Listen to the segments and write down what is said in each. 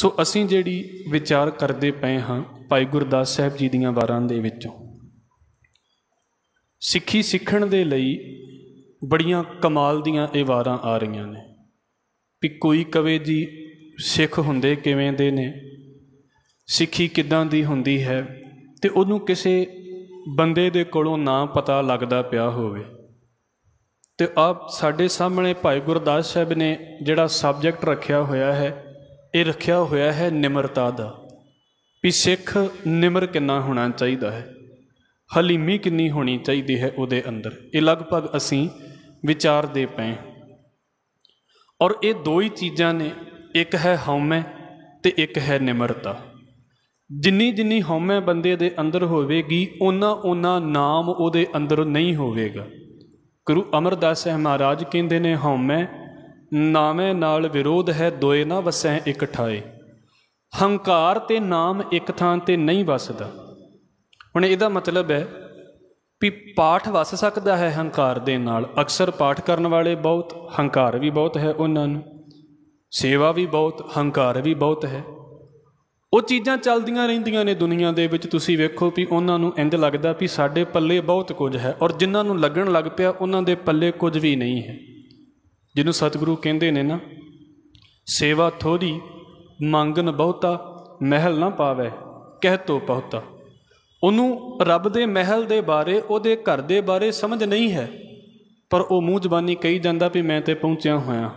ਸੋ ਅਸੀਂ ਜਿਹੜੀ ਵਿਚਾਰ ਕਰਦੇ ਪਏ ਹਾਂ ਭਾਈ ਗੁਰਦਾਸ ਸਾਹਿਬ ਜੀ ਦੀਆਂ ਵਾਰਾਂ ਦੇ ਵਿੱਚੋਂ, ਸਿੱਖੀ ਸਿੱਖਣ ਦੇ ਲਈ ਬੜੀਆਂ ਕਮਾਲ ਦੀਆਂ ਇਹ ਵਾਰਾਂ ਆ ਰਹੀਆਂ ਨੇ ਵੀ ਕੋਈ ਕਵੇ ਜੀ ਸਿੱਖ ਹੁੰਦੇ ਕਿਵੇਂ ਦੇ ਨੇ, ਸਿੱਖੀ ਕਿੱਦਾਂ ਦੀ ਹੁੰਦੀ ਹੈ ਤੇ ਉਹਨੂੰ ਕਿਸੇ ਬੰਦੇ ਦੇ ਕੋਲੋਂ ਨਾ ਪਤਾ ਲੱਗਦਾ ਪਿਆ ਹੋਵੇ। ਤੇ ਆਪ ਸਾਡੇ ਸਾਹਮਣੇ ਭਾਈ ਗੁਰਦਾਸ ਸਾਹਿਬ ਨੇ ਜਿਹੜਾ ਸਬਜੈਕਟ ਰੱਖਿਆ ਹੋਇਆ ਹੈ ਇਹ ਰੱਖਿਆ ਹੋਇਆ ਹੈ ਨਿਮਰਤਾ ਦਾ ਵੀ ਸਿੱਖ ਨਿਮਰ ਕਿੰਨਾ ਹੋਣਾ ਚਾਹੀਦਾ ਹੈ, ਹਲੀਮੀ ਕਿੰਨੀ ਹੋਣੀ ਚਾਹੀਦੀ ਹੈ ਉਹਦੇ ਅੰਦਰ। ਇਹ ਲਗਭਗ ਅਸੀਂ ਵਿਚਾਰਦੇ ਪਏ ਔਰ ਇਹ ਦੋ ਹੀ ਚੀਜ਼ਾਂ ਨੇ, ਇੱਕ ਹੈ ਹਉਮੈ ਤੇ ਇੱਕ ਹੈ ਨਿਮਰਤਾ। ਜਿੰਨੀ ਜਿੰਨੀ ਹਉਮੈ ਬੰਦੇ ਦੇ ਅੰਦਰ ਹੋਵੇਗੀ ਉਹਨਾਂ ਉਹਨਾਂ ਨਾਮ ਉਹਦੇ ਅੰਦਰ ਨਹੀਂ ਹੋਵੇਗਾ। ਗੁਰੂ ਅਮਰਦਾਸ ਸਾਹਿਬ ਮਹਾਰਾਜ ਕਹਿੰਦੇ ਨੇ, ਹਉਮੈ ਨਾਮੇ ਨਾਲ ਵਿਰੋਧ ਹੈ ਦੋਏ ਨਾ ਵਸੈ ਇਕ ਠਾਏ। ਹੰਕਾਰ ਤੇ ਨਾਮ ਇੱਕ ਥਾਂ ਤੇ ਨਹੀਂ ਵਸਦਾ। ਹੁਣ ਇਹਦਾ ਮਤਲਬ ਹੈ ਵੀ ਪਾਠ ਵਸ ਸਕਦਾ ਹੈ ਹੰਕਾਰ ਦੇ ਨਾਲ। ਅਕਸਰ ਪਾਠ ਕਰਨ ਵਾਲੇ ਬਹੁਤ, ਹੰਕਾਰ ਵੀ ਬਹੁਤ ਹੈ ਉਹਨਾਂ ਨੂੰ। ਸੇਵਾ ਵੀ ਬਹੁਤ, ਹੰਕਾਰ ਵੀ ਬਹੁਤ ਹੈ। ਉਹ ਚੀਜ਼ਾਂ ਚੱਲਦੀਆਂ ਰਹਿੰਦੀਆਂ ਨੇ ਦੁਨੀਆ ਦੇ ਵਿੱਚ। ਤੁਸੀਂ ਵੇਖੋ ਵੀ ਉਹਨਾਂ ਨੂੰ ਇੰਜ ਲੱਗਦਾ ਵੀ ਸਾਡੇ ਪੱਲੇ ਬਹੁਤ ਕੁਝ ਹੈ ਔਰ ਜਿਨ੍ਹਾਂ ਨੂੰ ਲੱਗਣ ਲੱਗ ਪਿਆ ਉਹਨਾਂ ਦੇ ਪੱਲੇ ਕੁਝ ਵੀ ਨਹੀਂ ਹੈ। ਜਿਹਨੂੰ ਸਤਿਗੁਰੂ ਕਹਿੰਦੇ ਨੇ ਨਾ, ਸੇਵਾ ਥੋੜੀ ਮੰਗਨ ਬਹੁਤਾ, ਮਹਿਲ ਨਾ ਪਾਵੇ, ਕਹਿ ਤੋ ਬਹੁਤਾ। ਉਹਨੂੰ ਰੱਬ ਦੇ ਮਹਿਲ ਦੇ ਬਾਰੇ, ਉਹਦੇ ਘਰ ਦੇ ਬਾਰੇ ਸਮਝ ਨਹੀਂ ਹੈ। ਪਰ ਉਹ ਮੂੰਹ ਜ਼ਬਾਨੀ ਕਹੀ ਜਾਂਦਾ ਵੀ ਮੈਂ ਤੇ ਪਹੁੰਚਿਆ ਹੋਇਆ।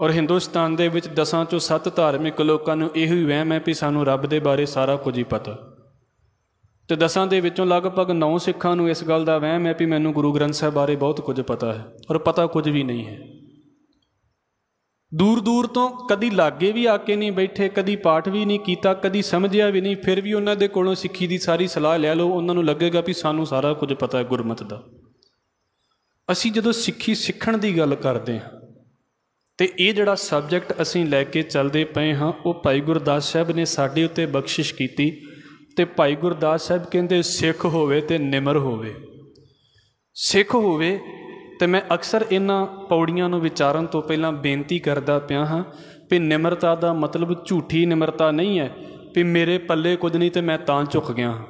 ਔਰ ਹਿੰਦੁਸਤਾਨ ਦੇ ਵਿੱਚ ਦਸਾਂ ਚੋਂ ਸੱਤ ਧਾਰਮਿਕ ਲੋਕਾਂ ਨੂੰ ਇਹੋ ਹੀ ਵਹਿਮ ਹੈ ਵੀ ਸਾਨੂੰ ਰੱਬ ਦੇ ਬਾਰੇ ਸਾਰਾ ਕੁਝ ਹੀ ਪਤਾ। ਤੇ ਦਸਾਂ ਦੇ ਵਿੱਚੋਂ ਲਗਭਗ 9 ਸਿੱਖਾਂ ਨੂੰ ਇਸ ਗੱਲ ਦਾ ਵਹਿਮ ਹੈ ਵੀ ਮੈਨੂੰ ਗੁਰੂ ਗ੍ਰੰਥ ਸਾਹਿਬ ਬਾਰੇ ਬਹੁਤ ਕੁਝ ਪਤਾ ਹੈ। ਔਰ ਪਤਾ ਕੁਝ ਵੀ ਨਹੀਂ ਹੈ। ਦੂਰ ਦੂਰ ਤੋਂ ਕਦੀ ਲਾਗੇ ਵੀ ਆ ਕੇ ਨਹੀਂ ਬੈਠੇ, ਕਦੀ ਪਾਠ ਵੀ ਨਹੀਂ ਕੀਤਾ, ਕਦੀ ਸਮਝਿਆ ਵੀ ਨਹੀਂ, ਫਿਰ ਵੀ ਉਹਨਾਂ ਦੇ ਕੋਲੋਂ ਸਿੱਖੀ ਦੀ ਸਾਰੀ ਸਲਾਹ ਲੈ ਲਓ। ਉਹਨਾਂ ਨੂੰ ਲੱਗੇਗਾ ਵੀ ਸਾਨੂੰ ਸਾਰਾ ਕੁਝ ਪਤਾ ਹੈ ਗੁਰਮਤ ਦਾ। ਅਸੀਂ ਜਦੋਂ ਸਿੱਖੀ ਸਿੱਖਣ ਦੀ ਗੱਲ ਕਰਦੇ ਹਾਂ, ਤੇ ਇਹ ਜਿਹੜਾ ਸਬਜੈਕਟ ਅਸੀਂ ਲੈ ਕੇ ਚੱਲਦੇ ਪਏ ਹਾਂ, ਉਹ ਭਾਈ ਗੁਰਦਾਸ ਸਾਹਿਬ ਨੇ ਸਾਡੇ ਉੱਤੇ ਬਖਸ਼ਿਸ਼ ਕੀਤੀ ਤੇ ਭਾਈ ਗੁਰਦਾਸ ਸਾਹਿਬ ਕਹਿੰਦੇ, ਸਿੱਖ ਹੋਵੇ ਤੇ ਨਿਮਰ ਹੋਵੇ। ਸਿੱਖ ਹੋਵੇ ਤੇ ਮੈਂ ਅਕਸਰ ਇਹਨਾਂ ਪੌੜੀਆਂ ਨੂੰ ਵਿਚਾਰਨ ਤੋਂ ਪਹਿਲਾਂ ਬੇਨਤੀ ਕਰਦਾ ਪਿਆ ਹਾਂ ਕਿ ਨਿਮਰਤਾ ਦਾ ਮਤਲਬ ਝੂਠੀ ਨਿਮਰਤਾ ਨਹੀਂ ਹੈ ਕਿ ਮੇਰੇ ਪੱਲੇ ਕੁਝ ਨਹੀਂ ਤੇ ਮੈਂ ਤਾਂ ਝੁਕ ਗਿਆ ਹਾਂ।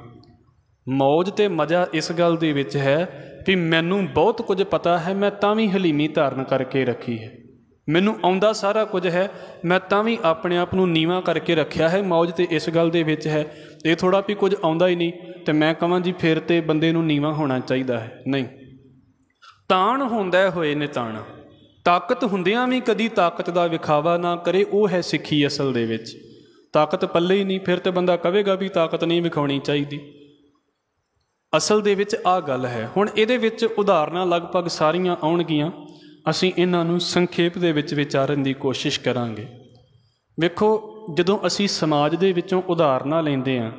ਮੌਜ ਤੇ ਮਜ਼ਾ ਇਸ ਗੱਲ ਦੇ ਵਿੱਚ ਹੈ ਕਿ ਮੈਨੂੰ ਬਹੁਤ ਕੁਝ ਪਤਾ ਹੈ, ਮੈਂ ਤਾਂ ਵੀ ਹਲੀਮੀ ਧਾਰਨ ਕਰਕੇ ਰੱਖੀ ਹੈ। ਮੈਨੂੰ ਆਉਂਦਾ ਸਾਰਾ ਕੁਝ ਹੈ, ਮੈਂ ਤਾਂ ਵੀ ਆਪਣੇ ਆਪ ਨੂੰ ਨੀਵਾ ਕਰਕੇ ਰੱਖਿਆ ਹੈ। ਮੌਜ ਤੇ ਇਸ ਗੱਲ ਦੇ ਵਿੱਚ ਹੈ, ਇਹ ਥੋੜਾ ਵੀ ਕੁਝ ਆਉਂਦਾ ਹੀ ਨਹੀਂ ਤੇ ਮੈਂ ਕਹਾਂ ਜੀ ਫਿਰ ਤੇ ਬੰਦੇ ਨੂੰ ਨੀਵਾ ਹੋਣਾ ਚਾਹੀਦਾ ਹੈ। ਨਹੀਂ। ਤਾਣ ਹੁੰਦਾ ਹੋਏ ਨੇ ਤਾਣ। ਤਾਕਤ ਹੁੰਦਿਆਂ ਵੀ ਕਦੀ ਤਾਕਤ ਦਾ ਵਿਖਾਵਾ ਨਾ ਕਰੇ, ਉਹ ਹੈ ਸਿੱਖੀ ਅਸਲ ਦੇ ਵਿੱਚ। ਤਾਕਤ ਪੱਲੇ ਹੀ ਨਹੀਂ, ਫਿਰ ਤੇ ਬੰਦਾ ਕਹੇਗਾ ਵੀ ਤਾਕਤ ਨਹੀਂ ਵਿਖਾਉਣੀ ਚਾਹੀਦੀ। ਅਸਲ ਦੇ ਵਿੱਚ ਆ ਗੱਲ ਹੈ। ਹੁਣ ਇਹਦੇ ਵਿੱਚ ਉਦਾਹਰਨਾਂ ਲਗਭਗ ਸਾਰੀਆਂ ਆਉਣਗੀਆਂ। ਅਸੀਂ ਇਹਨਾਂ ਨੂੰ ਸੰਖੇਪ ਦੇ ਵਿੱਚ ਵਿਚਾਰਨ ਦੀ ਕੋਸ਼ਿਸ਼ ਕਰਾਂਗੇ। ਵੇਖੋ, ਜਦੋਂ ਅਸੀਂ ਸਮਾਜ ਦੇ ਵਿੱਚੋਂ ਉਦਾਹਰਨਾਂ ਲੈਂਦੇ ਹਾਂ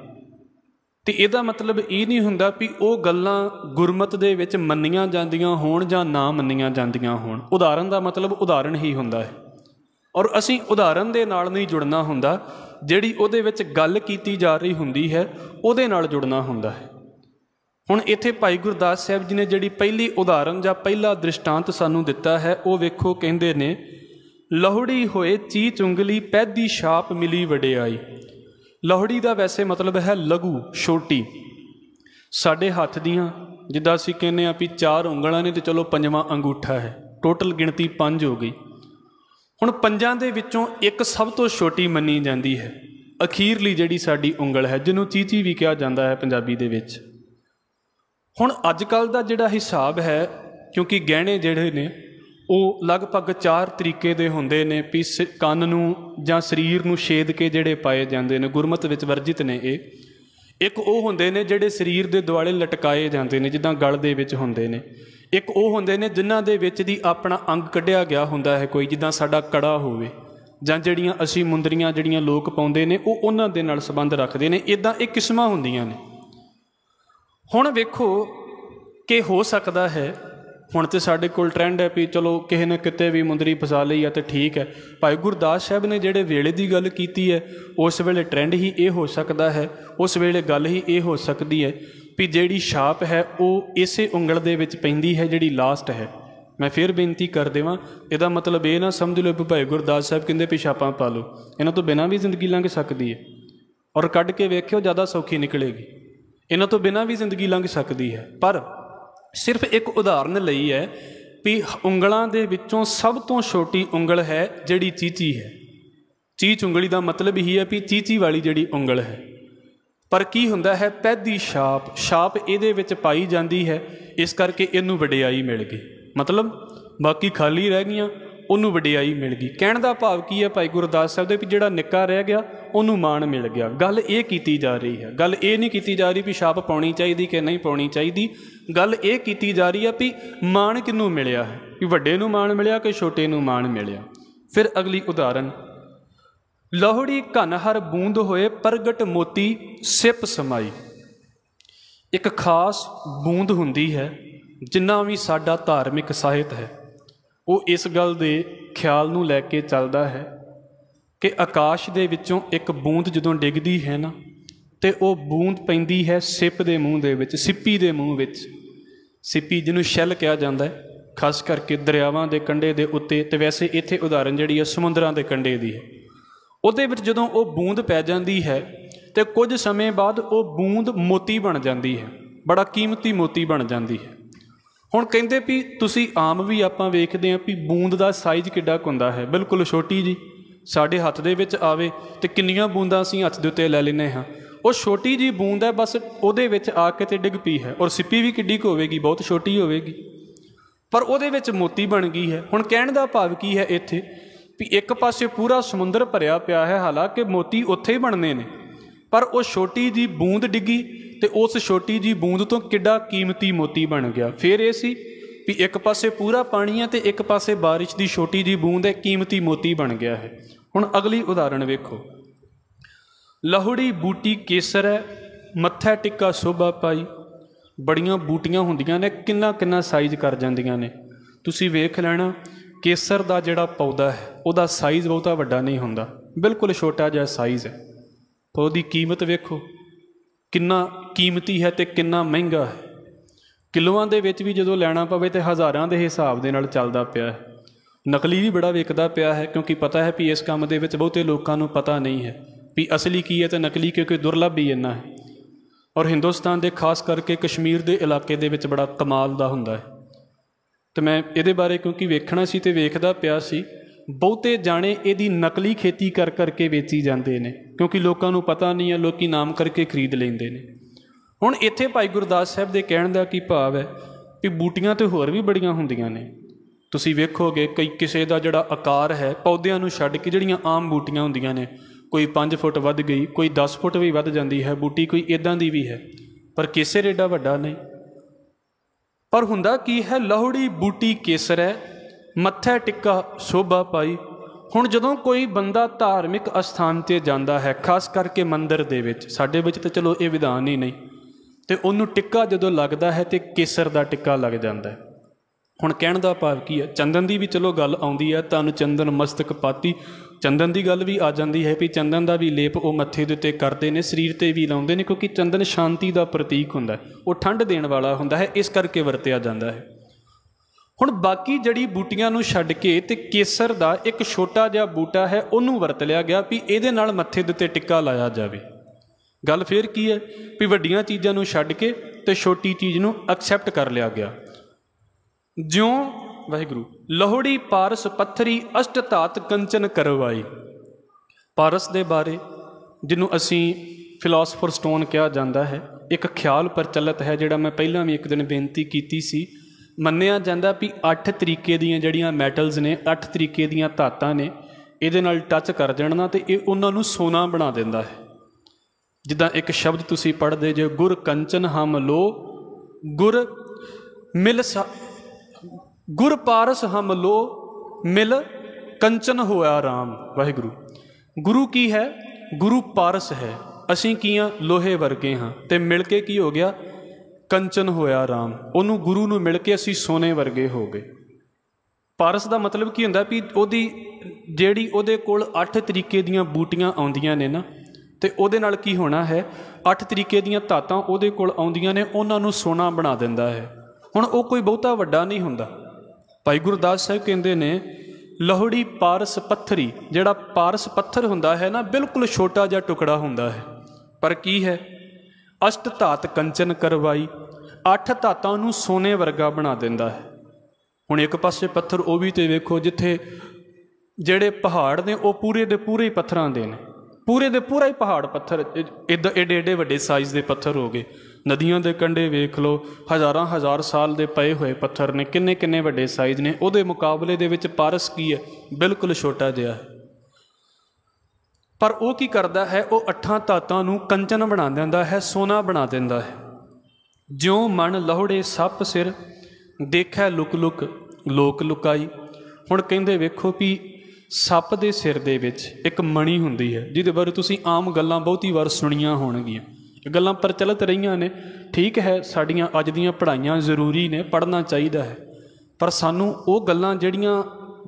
ਤੇ ਇਹਦਾ ਮਤਲਬ ਇਹ ਨਹੀਂ ਹੁੰਦਾ ਵੀ ਉਹ ਗੱਲਾਂ ਗੁਰਮਤ ਦੇ ਵਿੱਚ ਮੰਨੀਆਂ ਜਾਂਦੀਆਂ ਹੋਣ ਜਾਂ ਨਾ ਮੰਨੀਆਂ ਜਾਂਦੀਆਂ ਹੋਣ। ਉਦਾਹਰਨ ਦਾ ਮਤਲਬ ਉਦਾਹਰਨ ਹੀ ਹੁੰਦਾ ਹੈ। ਔਰ ਅਸੀਂ ਉਦਾਹਰਨ ਦੇ ਨਾਲ ਨਹੀਂ ਜੁੜਨਾ ਹੁੰਦਾ, ਜਿਹੜੀ ਉਹਦੇ ਵਿੱਚ ਗੱਲ ਕੀਤੀ ਜਾ ਰਹੀ ਹੁੰਦੀ ਹੈ, ਉਹਦੇ ਨਾਲ ਜੁੜਨਾ ਹੁੰਦਾ ਹੈ। ਹੁਣ ਇੱਥੇ ਭਾਈ ਗੁਰਦਾਸ ਸਾਹਿਬ ਜੀ ਨੇ ਜਿਹੜੀ ਪਹਿਲੀ ਉਦਾਹਰਨ ਜਾਂ ਪਹਿਲਾ ਦ੍ਰਿਸ਼ਟਾਂਤ ਸਾਨੂੰ ਦਿੱਤਾ ਹੈ, ਉਹ ਵੇਖੋ ਕਹਿੰਦੇ ਨੇ, ਲਹੜੀ ਹੋਏ ਚੀ ਚੁੰਗਲੀ ਪੈਦੀ ਛਾਪ ਮਿਲੀ ਵਡਿਆਈ। ਲੋਹੜੀ ਦਾ ਵੈਸੇ ਮਤਲਬ ਹੈ ਲਘੂ, ਛੋਟੀ। ਸਾਡੇ ਹੱਥ ਦੀਆਂ, ਜਿੱਦਾਂ ਅਸੀਂ ਕਹਿੰਦੇ ਆ ਵੀ ਚਾਰ ਉਂਗਲਾਂ ਨੇ ਤੇ ਚਲੋ ਪੰਜਵਾਂ ਅੰਗੂਠਾ ਹੈ। ਟੋਟਲ ਗਿਣਤੀ ਪੰਜ ਹੋ ਗਈ। ਹੁਣ ਪੰਜਾਂ ਦੇ ਵਿੱਚੋਂ ਇੱਕ ਸਭ ਤੋਂ ਛੋਟੀ ਮੰਨੀ ਜਾਂਦੀ ਹੈ। ਅਖੀਰਲੀ ਜਿਹੜੀ ਸਾਡੀ ਉਂਗਲ ਹੈ, ਜਿਹਨੂੰ ਚੀਚੀ ਵੀ ਕਿਹਾ ਜਾਂਦਾ ਹੈ ਪੰਜਾਬੀ ਦੇ ਵਿੱਚ। ਹੁਣ ਅੱਜ ਕੱਲ ਦਾ ਜਿਹੜਾ ਹਿਸਾਬ ਹੈ, ਕਿਉਂਕਿ ਗਹਿਣੇ ਜਿਹੜੇ ਨੇ ਉਹ ਲਗਭਗ ਚਾਰ ਤਰੀਕੇ ਦੇ ਹੁੰਦੇ ਨੇ ਵੀ ਕੰਨ ਨੂੰ ਜਾਂ ਸਰੀਰ ਨੂੰ ਛੇਦ ਕੇ ਜਿਹੜੇ ਪਾਏ ਜਾਂਦੇ ਨੇ, ਗੁਰਮਤ ਵਿੱਚ ਵਰਜਿਤ ਨੇ ਇਹ। ਇੱਕ ਉਹ ਹੁੰਦੇ ਨੇ ਜਿਹੜੇ ਸਰੀਰ ਦੇ ਦੁਆਲੇ ਲਟਕਾਏ ਜਾਂਦੇ ਨੇ, ਜਿੱਦਾਂ ਗਲ ਦੇ ਵਿੱਚ ਹੁੰਦੇ ਨੇ। ਇੱਕ ਉਹ ਹੁੰਦੇ ਨੇ ਜਿਨ੍ਹਾਂ ਦੇ ਵਿੱਚ ਦੀ ਆਪਣਾ ਅੰਗ ਕੱਢਿਆ ਗਿਆ ਹੁੰਦਾ ਹੈ ਕੋਈ, ਜਿੱਦਾਂ ਸਾਡਾ ਕੜਾ ਹੋਵੇ, ਜਾਂ ਜਿਹੜੀਆਂ ਅਸੀਂ ਮੁੰਦਰੀਆਂ, ਜਿਹੜੀਆਂ ਲੋਕ ਪਾਉਂਦੇ ਨੇ, ਉਹ ਉਹਨਾਂ ਦੇ ਨਾਲ ਸੰਬੰਧ ਰੱਖਦੇ ਨੇ। ਇਦਾਂ ਇਹ ਕਿਸਮਾਂ ਹੁੰਦੀਆਂ ਨੇ। ਹੁਣ ਵੇਖੋ ਕਿ ਹੋ ਸਕਦਾ ਹੈ ਹੁਣ ਤੇ ਸਾਡੇ ਕੋਲ ਟ੍ਰੈਂਡ ਹੈ ਵੀ ਚਲੋ ਕਿਸੇ ਨੇ ਕਿਤੇ ਵੀ ਮੁੰਦਰੀ ਫਸਾ ਲਈ ਆ ਤੇ ਠੀਕ ਹੈ। ਭਾਈ ਗੁਰਦਾਸ ਸਾਹਿਬ ਨੇ ਜਿਹੜੇ ਵੇਲੇ ਦੀ ਗੱਲ ਕੀਤੀ ਹੈ, ਉਸ ਵੇਲੇ ਟ੍ਰੈਂਡ ਹੀ ਇਹ ਹੋ ਸਕਦਾ ਹੈ, ਉਸ ਵੇਲੇ ਗੱਲ ਹੀ ਇਹ ਹੋ ਸਕਦੀ ਹੈ ਵੀ ਜਿਹੜੀ ਛਾਪ ਹੈ, ਉਹ ਇਸੇ ਉਂਗਲ ਦੇ ਵਿੱਚ ਪੈਂਦੀ ਹੈ ਜਿਹੜੀ ਲਾਸਟ ਹੈ। ਮੈਂ ਫੇਰ ਬੇਨਤੀ ਕਰ ਦੇਵਾਂ, ਇਹਦਾ ਮਤਲਬ ਇਹ ਨਾ ਸਮਝ ਲਓ ਵੀ ਭਾਈ ਗੁਰਦਾਸ ਸਾਹਿਬ ਕਹਿੰਦੇ ਵੀ ਛਾਪਾਂ ਪਾ ਲਓ। ਇਹਨਾਂ ਤੋਂ ਬਿਨਾਂ ਵੀ ਜ਼ਿੰਦਗੀ ਲੰਘ ਸਕਦੀ ਹੈ ਔਰ ਕੱਢ ਕੇ ਵੇਖਿਓ ਜ਼ਿਆਦਾ ਸੌਖੀ ਨਿਕਲੇਗੀ। ਇਹਨਾਂ ਤੋਂ ਬਿਨਾਂ ਵੀ ਜ਼ਿੰਦਗੀ ਲੰਘ ਸਕਦੀ ਹੈ। ਪਰ ਸਿਰਫ ਇੱਕ ਉਦਾਹਰਨ ਲਈ ਹੈ ਵੀ ਉਂਗਲਾਂ ਦੇ ਵਿੱਚੋਂ ਸਭ ਤੋਂ ਛੋਟੀ ਉਂਗਲ ਹੈ ਜਿਹੜੀ ਚੀਚੀ ਹੈ। ਚੀਚ ਉਂਗਲੀ ਦਾ ਮਤਲਬ ਹੀ ਹੈ ਵੀ ਚੀਚੀ ਵਾਲੀ ਜਿਹੜੀ ਉਂਗਲ ਹੈ। ਪਰ ਕੀ ਹੁੰਦਾ ਹੈ, ਪੈਦੀ ਛਾਪ ਛਾਪ ਇਹਦੇ ਵਿੱਚ ਪਾਈ ਜਾਂਦੀ ਹੈ, ਇਸ ਕਰਕੇ ਇਹਨੂੰ ਵਡਿਆਈ ਮਿਲ ਗਈ। ਮਤਲਬ ਬਾਕੀ ਖਾਲੀ ਰਹਿ ਗਈਆਂ ਉਹਨੂੰ ਵਡਿਆਈ ਮਿਲ ਗਈ। ਕਹਿਣ ਦਾ ਭਾਵ ਕੀ ਹੈ ਭਾਈ ਗੁਰਦਾਸ ਸਾਹਿਬ ਦੇ ਵੀ ਜਿਹੜਾ ਨਿੱਕਾ ਰਹਿ ਗਿਆ, ਉਹਨੂੰ ਮਾਣ ਮਿਲ ਗਿਆ। ਗੱਲ ਇਹ ਕੀਤੀ ਜਾ ਰਹੀ ਹੈ। ਗੱਲ ਇਹ ਨਹੀਂ ਕੀਤੀ ਜਾ ਰਹੀ ਵੀ ਛਾਪ ਪਾਉਣੀ ਚਾਹੀਦੀ ਕਿ ਨਹੀਂ ਪਾਉਣੀ ਚਾਹੀਦੀ। ਗੱਲ ਇਹ ਕੀਤੀ ਜਾ ਰਹੀ ਹੈ ਵੀ ਮਾਣ ਕਿਹਨੂੰ ਮਿਲਿਆ ਹੈ? ਵੀ ਵੱਡੇ ਨੂੰ ਮਾਣ ਮਿਲਿਆ ਕਿ ਛੋਟੇ ਨੂੰ ਮਾਣ ਮਿਲਿਆ? ਫਿਰ ਅਗਲੀ ਉਦਾਹਰਨ। ਲੋਹੜੀ ਘਨ ਹਰ ਬੂੰਦ ਹੋਏ ਪ੍ਰਗਟ ਮੋਤੀ ਸਿਪ ਸਮਾਈ। ਇੱਕ ਖਾਸ ਬੂੰਦ ਹੁੰਦੀ ਹੈ, ਜਿੰਨਾ ਵੀ ਸਾਡਾ ਧਾਰਮਿਕ ਸਾਹਿਤ ਹੈ। ਉਹ ਇਸ ਗੱਲ ਦੇ ਖਿਆਲ ਨੂੰ ਲੈ ਕੇ ਚੱਲਦਾ ਹੈ ਕਿ ਆਕਾਸ਼ ਦੇ ਵਿੱਚੋਂ ਇੱਕ ਬੂੰਦ ਜਦੋਂ ਡਿੱਗਦੀ ਹੈ ਨਾ, ਤੇ ਉਹ ਬੂੰਦ ਪੈਂਦੀ ਹੈ ਸਿੱਪ ਦੇ ਮੂੰਹ ਦੇ ਵਿੱਚ, ਸਿੱਪੀ ਦੇ ਮੂੰਹ ਵਿੱਚ। ਸਿੱਪੀ ਜਿਹਨੂੰ ਸ਼ੈਲ ਕਿਹਾ ਜਾਂਦਾ ਹੈ, ਖਾਸ ਕਰਕੇ ਦਰਿਆਵਾਂ ਦੇ ਕੰਢੇ ਦੇ ਉੱਤੇ, ਤੇ ਵੈਸੇ ਇੱਥੇ ਉਦਾਹਰਨ ਜਿਹੜੀ ਹੈ ਸਮੁੰਦਰਾਂ ਦੇ ਕੰਢੇ ਦੀ ਹੈ। ਉਹਦੇ ਵਿੱਚ ਜਦੋਂ ਉਹ ਬੂੰਦ ਪੈ ਜਾਂਦੀ ਹੈ, ਤੇ ਕੁਝ ਸਮੇਂ ਬਾਅਦ ਉਹ ਬੂੰਦ ਮੋਤੀ ਬਣ ਜਾਂਦੀ ਹੈ, ਬੜਾ ਕੀਮਤੀ ਮੋਤੀ ਬਣ ਜਾਂਦੀ ਹੈ। ਹੁਣ ਕਹਿੰਦੇ ਵੀ ਤੁਸੀਂ ਆਮ ਵੀ ਆਪਾਂ ਵੇਖਦੇ ਆਂ ਵੀ ਬੂੰਦ ਦਾ ਸਾਈਜ਼ ਕਿੱਡਾ ਕੁ ਹੁੰਦਾ ਹੈ। ਬਿਲਕੁਲ ਛੋਟੀ ਜੀ। ਸਾਡੇ ਹੱਥ ਦੇ ਵਿੱਚ ਆਵੇ ਤੇ ਕਿੰਨੀਆਂ ਬੂੰਦਾਂ ਅਸੀਂ ਹੱਥ ਦੇ ਉੱਤੇ ਲੈ ਲੈਨੇ ਹਾਂ। ਉਹ ਛੋਟੀ ਜੀ ਬੂੰਦ ਹੈ, ਬਸ ਉਹਦੇ ਵਿੱਚ ਆ ਕੇ ਤੇ ਡਿੱਗ ਪਈ ਹੈ। ਔਰ ਸਿੱਪੀ ਵੀ ਕਿੱਡੀ ਕੁ ਹੋਵੇਗੀ, ਬਹੁਤ ਛੋਟੀ ਹੋਵੇਗੀ। ਪਰ ਉਹਦੇ ਵਿੱਚ ਮੋਤੀ ਬਣ ਗਈ ਹੈ। ਹੁਣ ਕਹਿਣ ਦਾ ਭਾਵ ਕੀ ਹੈ ਇੱਥੇ? ਵੀ ਇੱਕ ਪਾਸੇ ਪੂਰਾ ਸਮੁੰਦਰ ਭਰਿਆ ਪਿਆ ਹੈ, ਹਾਲਾਂਕਿ ਮੋਤੀ ਉੱਥੇ ਹੀ ਬਣਨੇ ਨੇ। ਪਰ ਉਹ ਛੋਟੀ ਜੀ ਬੂੰਦ ਡਿੱਗੀ ਤੇ ਉਸ ਛੋਟੀ ਜੀ ਬੂੰਦ ਤੋਂ ਕਿੱਡਾ ਕੀਮਤੀ ਮੋਤੀ ਬਣ ਗਿਆ। ਫਿਰ ਇਹ ਸੀ ਵੀ ਇੱਕ ਪਾਸੇ ਪੂਰਾ ਪਾਣੀ ਹੈ ਤੇ ਇੱਕ ਪਾਸੇ ਬਾਰਿਸ਼ ਦੀ ਛੋਟੀ ਜੀ ਬੂੰਦ ਹੈ, ਕੀਮਤੀ ਮੋਤੀ ਬਣ ਗਿਆ ਹੈ। ਹੁਣ ਅਗਲੀ ਉਦਾਹਰਣ ਵੇਖੋ। ਲਹੁੜੀ ਬੂਟੀ ਕੇਸਰ ਹੈ, ਮੱਥਾ ਟਿੱਕਾ ਸੋਭਾ ਪਾਈ। ਬੜੀਆਂ ਬੂਟੀਆਂ ਹੁੰਦੀਆਂ ਨੇ, ਕਿੰਨਾ ਕਿੰਨਾ ਸਾਈਜ਼ ਕਰ ਜਾਂਦੀਆਂ ਨੇ। ਤੁਸੀਂ ਵੇਖ ਲੈਣਾ, ਕੇਸਰ ਦਾ ਜਿਹੜਾ ਪੌਦਾ ਹੈ, ਉਹਦਾ ਸਾਈਜ਼ ਬਹੁਤਾ ਵੱਡਾ ਨਹੀਂ ਹੁੰਦਾ। ਬਿਲਕੁਲ ਛੋਟਾ ਜਿਹਾ ਸਾਈਜ਼ ਹੈ। ਪਰ ਉਹਦੀ ਕੀਮਤ ਵੇਖੋ, ਕਿੰਨਾ ਕੀਮਤੀ ਹੈ ਤੇ ਕਿੰਨਾ ਮਹਿੰਗਾ ਹੈ। ਕਿਲੋਆਂ ਦੇ ਵਿੱਚ ਵੀ ਜਦੋਂ ਲੈਣਾ ਪਵੇ ਤੇ ਹਜ਼ਾਰਾਂ ਦੇ ਹਿਸਾਬ ਦੇ ਨਾਲ ਚੱਲਦਾ ਪਿਆ ਹੈ। ਨਕਲੀ ਵੀ ਬੜਾ ਵਿਕਦਾ ਪਿਆ ਹੈ, ਕਿਉਂਕਿ ਪਤਾ ਹੈ ਵੀ ਇਸ ਕੰਮ ਦੇ ਵਿੱਚ ਬਹੁਤੇ ਲੋਕਾਂ ਨੂੰ ਪਤਾ ਨਹੀਂ ਹੈ ਵੀ ਅਸਲੀ ਕੀ ਹੈ ਤੇ ਨਕਲੀ ਕਿਉਂਕਿ ਦੁਰਲੱਭ ਹੀ ਇੰਨਾ ਹੈ। ਔਰ ਹਿੰਦੁਸਤਾਨ ਦੇ ਖਾਸ ਕਰਕੇ ਕਸ਼ਮੀਰ ਦੇ ਇਲਾਕੇ ਦੇ ਵਿੱਚ ਬੜਾ ਕਮਾਲ ਦਾ ਹੁੰਦਾ ਹੈ। ਤੇ ਮੈਂ ਇਹਦੇ ਬਾਰੇ ਕਿਉਂਕਿ ਵੇਖਣਾ ਸੀ ਤੇ ਵੇਖਦਾ ਪਿਆ ਸੀ ਬਹੁਤੇ ਜਾਣੇ ਇਹਦੀ ਨਕਲੀ ਖੇਤੀ ਕਰ ਕਰਕੇ ਵੇਚੀ ਜਾਂਦੇ ਨੇ, ਕਿਉਂਕਿ ਲੋਕਾਂ ਨੂੰ ਪਤਾ ਨਹੀਂ ਹੈ, ਲੋਕੀ ਨਾਮ ਕਰਕੇ ਖਰੀਦ ਲੈਂਦੇ ਨੇ। ਹੁਣ ਇੱਥੇ ਭਾਈ ਗੁਰਦਾਸ ਸਾਹਿਬ ਦੇ ਕਹਿਣ ਦਾ ਕੀ ਭਾਵ ਹੈ ਵੀ ਬੂਟੀਆਂ ਤੇ ਹੋਰ ਵੀ ਬੜੀਆਂ ਹੁੰਦੀਆਂ ਨੇ। ਤੁਸੀਂ ਵੇਖੋਗੇ ਕਈ ਕਿਸੇ ਦਾ ਜਿਹੜਾ ਆਕਾਰ ਹੈ, ਪੌਦਿਆਂ ਨੂੰ ਛੱਡ ਕੇ ਜਿਹੜੀਆਂ ਆਮ ਬੂਟੀਆਂ ਹੁੰਦੀਆਂ ਨੇ, ਕੋਈ 5 ਫੁੱਟ ਵੱਧ ਗਈ, ਕੋਈ 10 ਫੁੱਟ ਵੀ ਵੱਧ ਜਾਂਦੀ ਹੈ, ਬੂਟੀ ਕੋਈ ਇਦਾਂ ਦੀ ਵੀ ਹੈ, ਪਰ ਕੇਸਰ ਏਡਾ ਵੱਡਾ ਨਹੀਂ। ਪਰ ਹੁੰਦਾ ਕੀ ਹੈ, ਲਹੁੜੀ ਬੂਟੀ ਕੇਸਰ ਹੈ ਮੱਥਾ ਟਿੱਕਾ ਸ਼ੋਭਾ ਪਾਈ। ਹੁਣ ਜਦੋਂ ਕੋਈ ਬੰਦਾ ਧਾਰਮਿਕ ਅਸਥਾਨ ਤੇ ਜਾਂਦਾ ਹੈ, ਖਾਸ ਕਰਕੇ ਮੰਦਿਰ ਦੇ ਵਿੱਚ, ਸਾਡੇ ਵਿੱਚ ਤਾਂ ਚਲੋ ਇਹ ਵਿਧਾਨ ਹੀ ਨਹੀਂ। ਤੇ ਉਹਨੂੰ ਟਿੱਕਾ ਜਦੋਂ ਲੱਗਦਾ ਹੈ ਤੇ ਕੇਸਰ ਦਾ ਟਿੱਕਾ ਲੱਗ ਜਾਂਦਾ ਹੈ। ਹੁਣ ਕਹਿਣ ਦਾ ਭਾਵ ਕੀ ਹੈ, ਚੰਦਨ ਦੀ ਵੀ ਚਲੋ ਗੱਲ ਆਉਂਦੀ ਹੈ ਤੁਹਾਨੂੰ ਚੰਦਨ ਮਸਤਕ ਪਾਤੀ। ਚੰਦਨ ਦੀ ਗੱਲ ਵੀ ਆ ਜਾਂਦੀ ਹੈ ਵੀ ਚੰਦਨ ਦਾ ਵੀ ਲੇਪ ਉਹ ਮੱਥੇ ਦੇ ਉੱਤੇ ਕਰਦੇ ਨੇ, ਸਰੀਰ ਤੇ ਵੀ ਲਾਉਂਦੇ ਨੇ, ਕਿਉਂਕਿ ਚੰਦਨ ਸ਼ਾਂਤੀ ਦਾ ਪ੍ਰਤੀਕ ਹੁੰਦਾ ਉਹ ਠੰਡ ਦੇਣ ਵਾਲਾ ਹੁੰਦਾ ਹੈ, ਇਸ ਕਰਕੇ ਵਰਤਿਆ ਜਾਂਦਾ ਹੈ। ਹੁਣ ਬਾਕੀ ਜੜੀ ਬੂਟੀਆਂ ਨੂੰ ਛੱਡ ਕੇ ਤੇ ਕੇਸਰ ਦਾ ਇੱਕ ਛੋਟਾ ਜਿਹਾ ਬੂਟਾ ਹੈ, ਉਹਨੂੰ ਵਰਤ ਲਿਆ ਗਿਆ ਵੀ ਇਹਦੇ ਨਾਲ ਮੱਥੇ ਦੇ ਉੱਤੇ ਟਿੱਕਾ ਲਾਇਆ ਜਾਵੇ। ਗੱਲ ਫੇਰ ਕੀ ਹੈ? ਵੀ ਵੱਡੀਆਂ ਚੀਜ਼ਾਂ ਨੂੰ ਛੱਡ ਕੇ ਤੇ ਛੋਟੀ ਚੀਜ਼ ਨੂੰ ਐਕਸੈਪਟ ਕਰ ਲਿਆ ਗਿਆ। ਜਿਉ ਵਾਹਿਗੁਰੂ, ਲੋਹੜੀ ਪਾਰਸ ਪੱਥਰੀ ਅਸ਼ਟ ਧਾਤ ਕੰਚਨ ਕਰਵਾਈ। ਪਾਰਸ ਦੇ ਬਾਰੇ, ਜਿਹਨੂੰ ਅਸੀਂ ਫਿਲਾਸਫਰ ਸਟੋਨ ਕਿਹਾ ਜਾਂਦਾ ਹੈ, ਇੱਕ ਖਿਆਲ ਪ੍ਰਚਲਿਤ ਹੈ, ਜਿਹੜਾ ਮੈਂ ਪਹਿਲਾਂ ਵੀ ਇੱਕ ਦਿਨ ਬੇਨਤੀ ਕੀਤੀ ਸੀ ਮੰਨਿਆ ਜਾਂਦਾ ਵੀ 8 ਤਰੀਕੇ ਦੀਆਂ ਜਿਹੜੀਆਂ ਮੈਟਲਸ ਨੇ 8 ਤਰੀਕੇ ਦੀਆਂ ਧਾਤਾਂ ਨੇ, ਇਹਦੇ ਨਾਲ ਟੱਚ ਕਰ ਜਾਣ ਨਾ ਤੇ ਇਹ ਉਹਨਾਂ ਨੂੰ ਸੋਨਾ ਬਣਾ ਦਿੰਦਾ ਹੈ। ਜਿੱਦਾਂ ਇੱਕ ਸ਼ਬਦ ਤੁਸੀਂ ਪੜ੍ਹਦੇ ਜੇ, ਗੁਰ ਕੰਚਨ ਹਮ ਲੋ, ਗੁਰ ਮਿਲ ਗੁਰ ਪਾਰਸ ਹਮ ਲੋ, ਮਿਲ ਕੰਚਨ ਹੋਇਆ RAM ਵਾਹਿਗੁਰੂ। ਗੁਰੂ ਕੀ ਹੈ? ਗੁਰੂ ਪਾਰਸ ਹੈ। ਅਸੀਂ ਕੀ ਆ ਲੋਹੇ ਵਰਗੇ ਹਾਂ। ਤੇ ਮਿਲ ਕੇ ਕੀ ਹੋ ਗਿਆ? ਕੰਚਨ ਹੋਇਆ RAM ਉਹਨੂੰ ਗੁਰੂ ਨੂੰ ਮਿਲ ਕੇ ਅਸੀਂ ਸੋਨੇ ਵਰਗੇ ਹੋ ਗਏ। ਪਾਰਸ ਦਾ ਮਤਲਬ ਕੀ ਹੁੰਦਾ ਵੀ ਉਹਦੀ ਜਿਹੜੀ ਉਹਦੇ ਕੋਲ 8 ਤਰੀਕੇ ਦੀਆਂ ਬੂਟੀਆਂ ਆਉਂਦੀਆਂ ਨੇ ਨਾ, ਤੇ ਉਹਦੇ ਨਾਲ ਕੀ ਹੋਣਾ ਹੈ? 8 ਤਰੀਕੇ ਦੀਆਂ ਧਾਤਾਂ ਉਹਦੇ ਕੋਲ ਆਉਂਦੀਆਂ ਨੇ, ਉਹਨਾਂ ਨੂੰ ਸੋਨਾ ਬਣਾ ਦਿੰਦਾ ਹੈ। ਹੁਣ ਉਹ ਕੋਈ ਬਹੁਤਾ ਵੱਡਾ ਨਹੀਂ ਹੁੰਦਾ। ਭਾਈ ਗੁਰਦਾਸ ਸਾਹਿਬ ਕਹਿੰਦੇ ਨੇ, ਲਹੜੀ ਪਾਰਸ ਪੱਥਰੀ, ਜਿਹੜਾ ਪਾਰਸ ਪੱਥਰ ਹੁੰਦਾ ਹੈ ਨਾ, ਬਿਲਕੁਲ ਛੋਟਾ ਜਿਹਾ ਟੁਕੜਾ ਹੁੰਦਾ ਹੈ। ਪਰ ਕੀ ਹੈ? ਅਸ਼ਟ ਧਾਤ ਕੰਚਨ ਕਰਵਾਈ, ਅੱਠ ਧਾਤਾਂ ਨੂੰ ਸੋਨੇ ਵਰਗਾ ਬਣਾ ਦਿੰਦਾ ਹੈ। ਹੁਣ ਇੱਕ ਪਾਸੇ ਪੱਥਰ ਉਹ ਵੀ ਤੇ ਵੇਖੋ ਜਿੱਥੇ ਜਿਹੜੇ ਪਹਾੜ ਨੇ, ਉਹ ਪੂਰੇ ਦੇ ਪੂਰੇ ਪੱਥਰਾਂ ਦੇ ਨੇ। ਪੂਰੇ ਦੇ ਪੂਰਾ ਹੀ ਪਹਾੜ ਪੱਥਰ, ਇਦਾਂ, ਏਡੇ ਏਡੇ ਵੱਡੇ ਸਾਈਜ਼ ਦੇ ਪੱਥਰ ਹੋ ਗਏ। ਨਦੀਆਂ ਦੇ ਕੰਢੇ ਵੇਖ ਲਓ, ਹਜ਼ਾਰਾਂ, ਹਜ਼ਾਰ ਸਾਲ ਦੇ ਪਏ ਹੋਏ ਪੱਥਰ ਨੇ, ਕਿੰਨੇ ਕਿੰਨੇ ਵੱਡੇ ਸਾਈਜ਼ ਨੇ। ਉਹਦੇ ਮੁਕਾਬਲੇ ਦੇ ਵਿੱਚ ਪਾਰਸ ਕੀ ਹੈ? ਬਿਲਕੁਲ ਛੋਟਾ ਜਿਹਾ ਹੈ। ਪਰ ਉਹ ਕੀ ਕਰਦਾ ਹੈ? ਉਹ ਅੱਠਾਂ ਧਾਤਾਂ ਨੂੰ ਕੰਚਨ ਬਣਾ ਦਿੰਦਾ ਹੈ, ਸੋਨਾ ਬਣਾ ਦਿੰਦਾ ਹੈ। ਜਿਉ ਮਨ ਲਹੜੇ ਸੱਪ ਸਿਰ, ਦੇਖੈ ਲੁਕ ਲੁਕ, ਲੋਕ ਲੁਕਾਈ। ਹੁਣ ਕਹਿੰਦੇ ਵੇਖੋ ਵੀ ਸੱਪ ਦੇ ਸਿਰ ਦੇ ਵਿੱਚ ਇੱਕ ਮਣੀ ਹੁੰਦੀ ਹੈ, ਜਿਹਦੇ ਬਾਰੇ ਤੁਸੀਂ ਆਮ ਗੱਲਾਂ ਬਹੁਤੀ ਵਾਰ ਸੁਣੀਆਂ ਹੋਣਗੀਆਂ। ਇਹ ਗੱਲਾਂ ਪ੍ਰਚਲਿਤ ਰਹੀਆਂ ਨੇ। ਠੀਕ ਹੈ, ਸਾਡੀਆਂ ਅੱਜ ਦੀਆਂ ਪੜ੍ਹਾਈਆਂ ਜ਼ਰੂਰੀ ਨੇ, ਪੜ੍ਹਨਾ ਚਾਹੀਦਾ ਹੈ। ਪਰ ਸਾਨੂੰ ਉਹ ਗੱਲਾਂ ਜਿਹੜੀਆਂ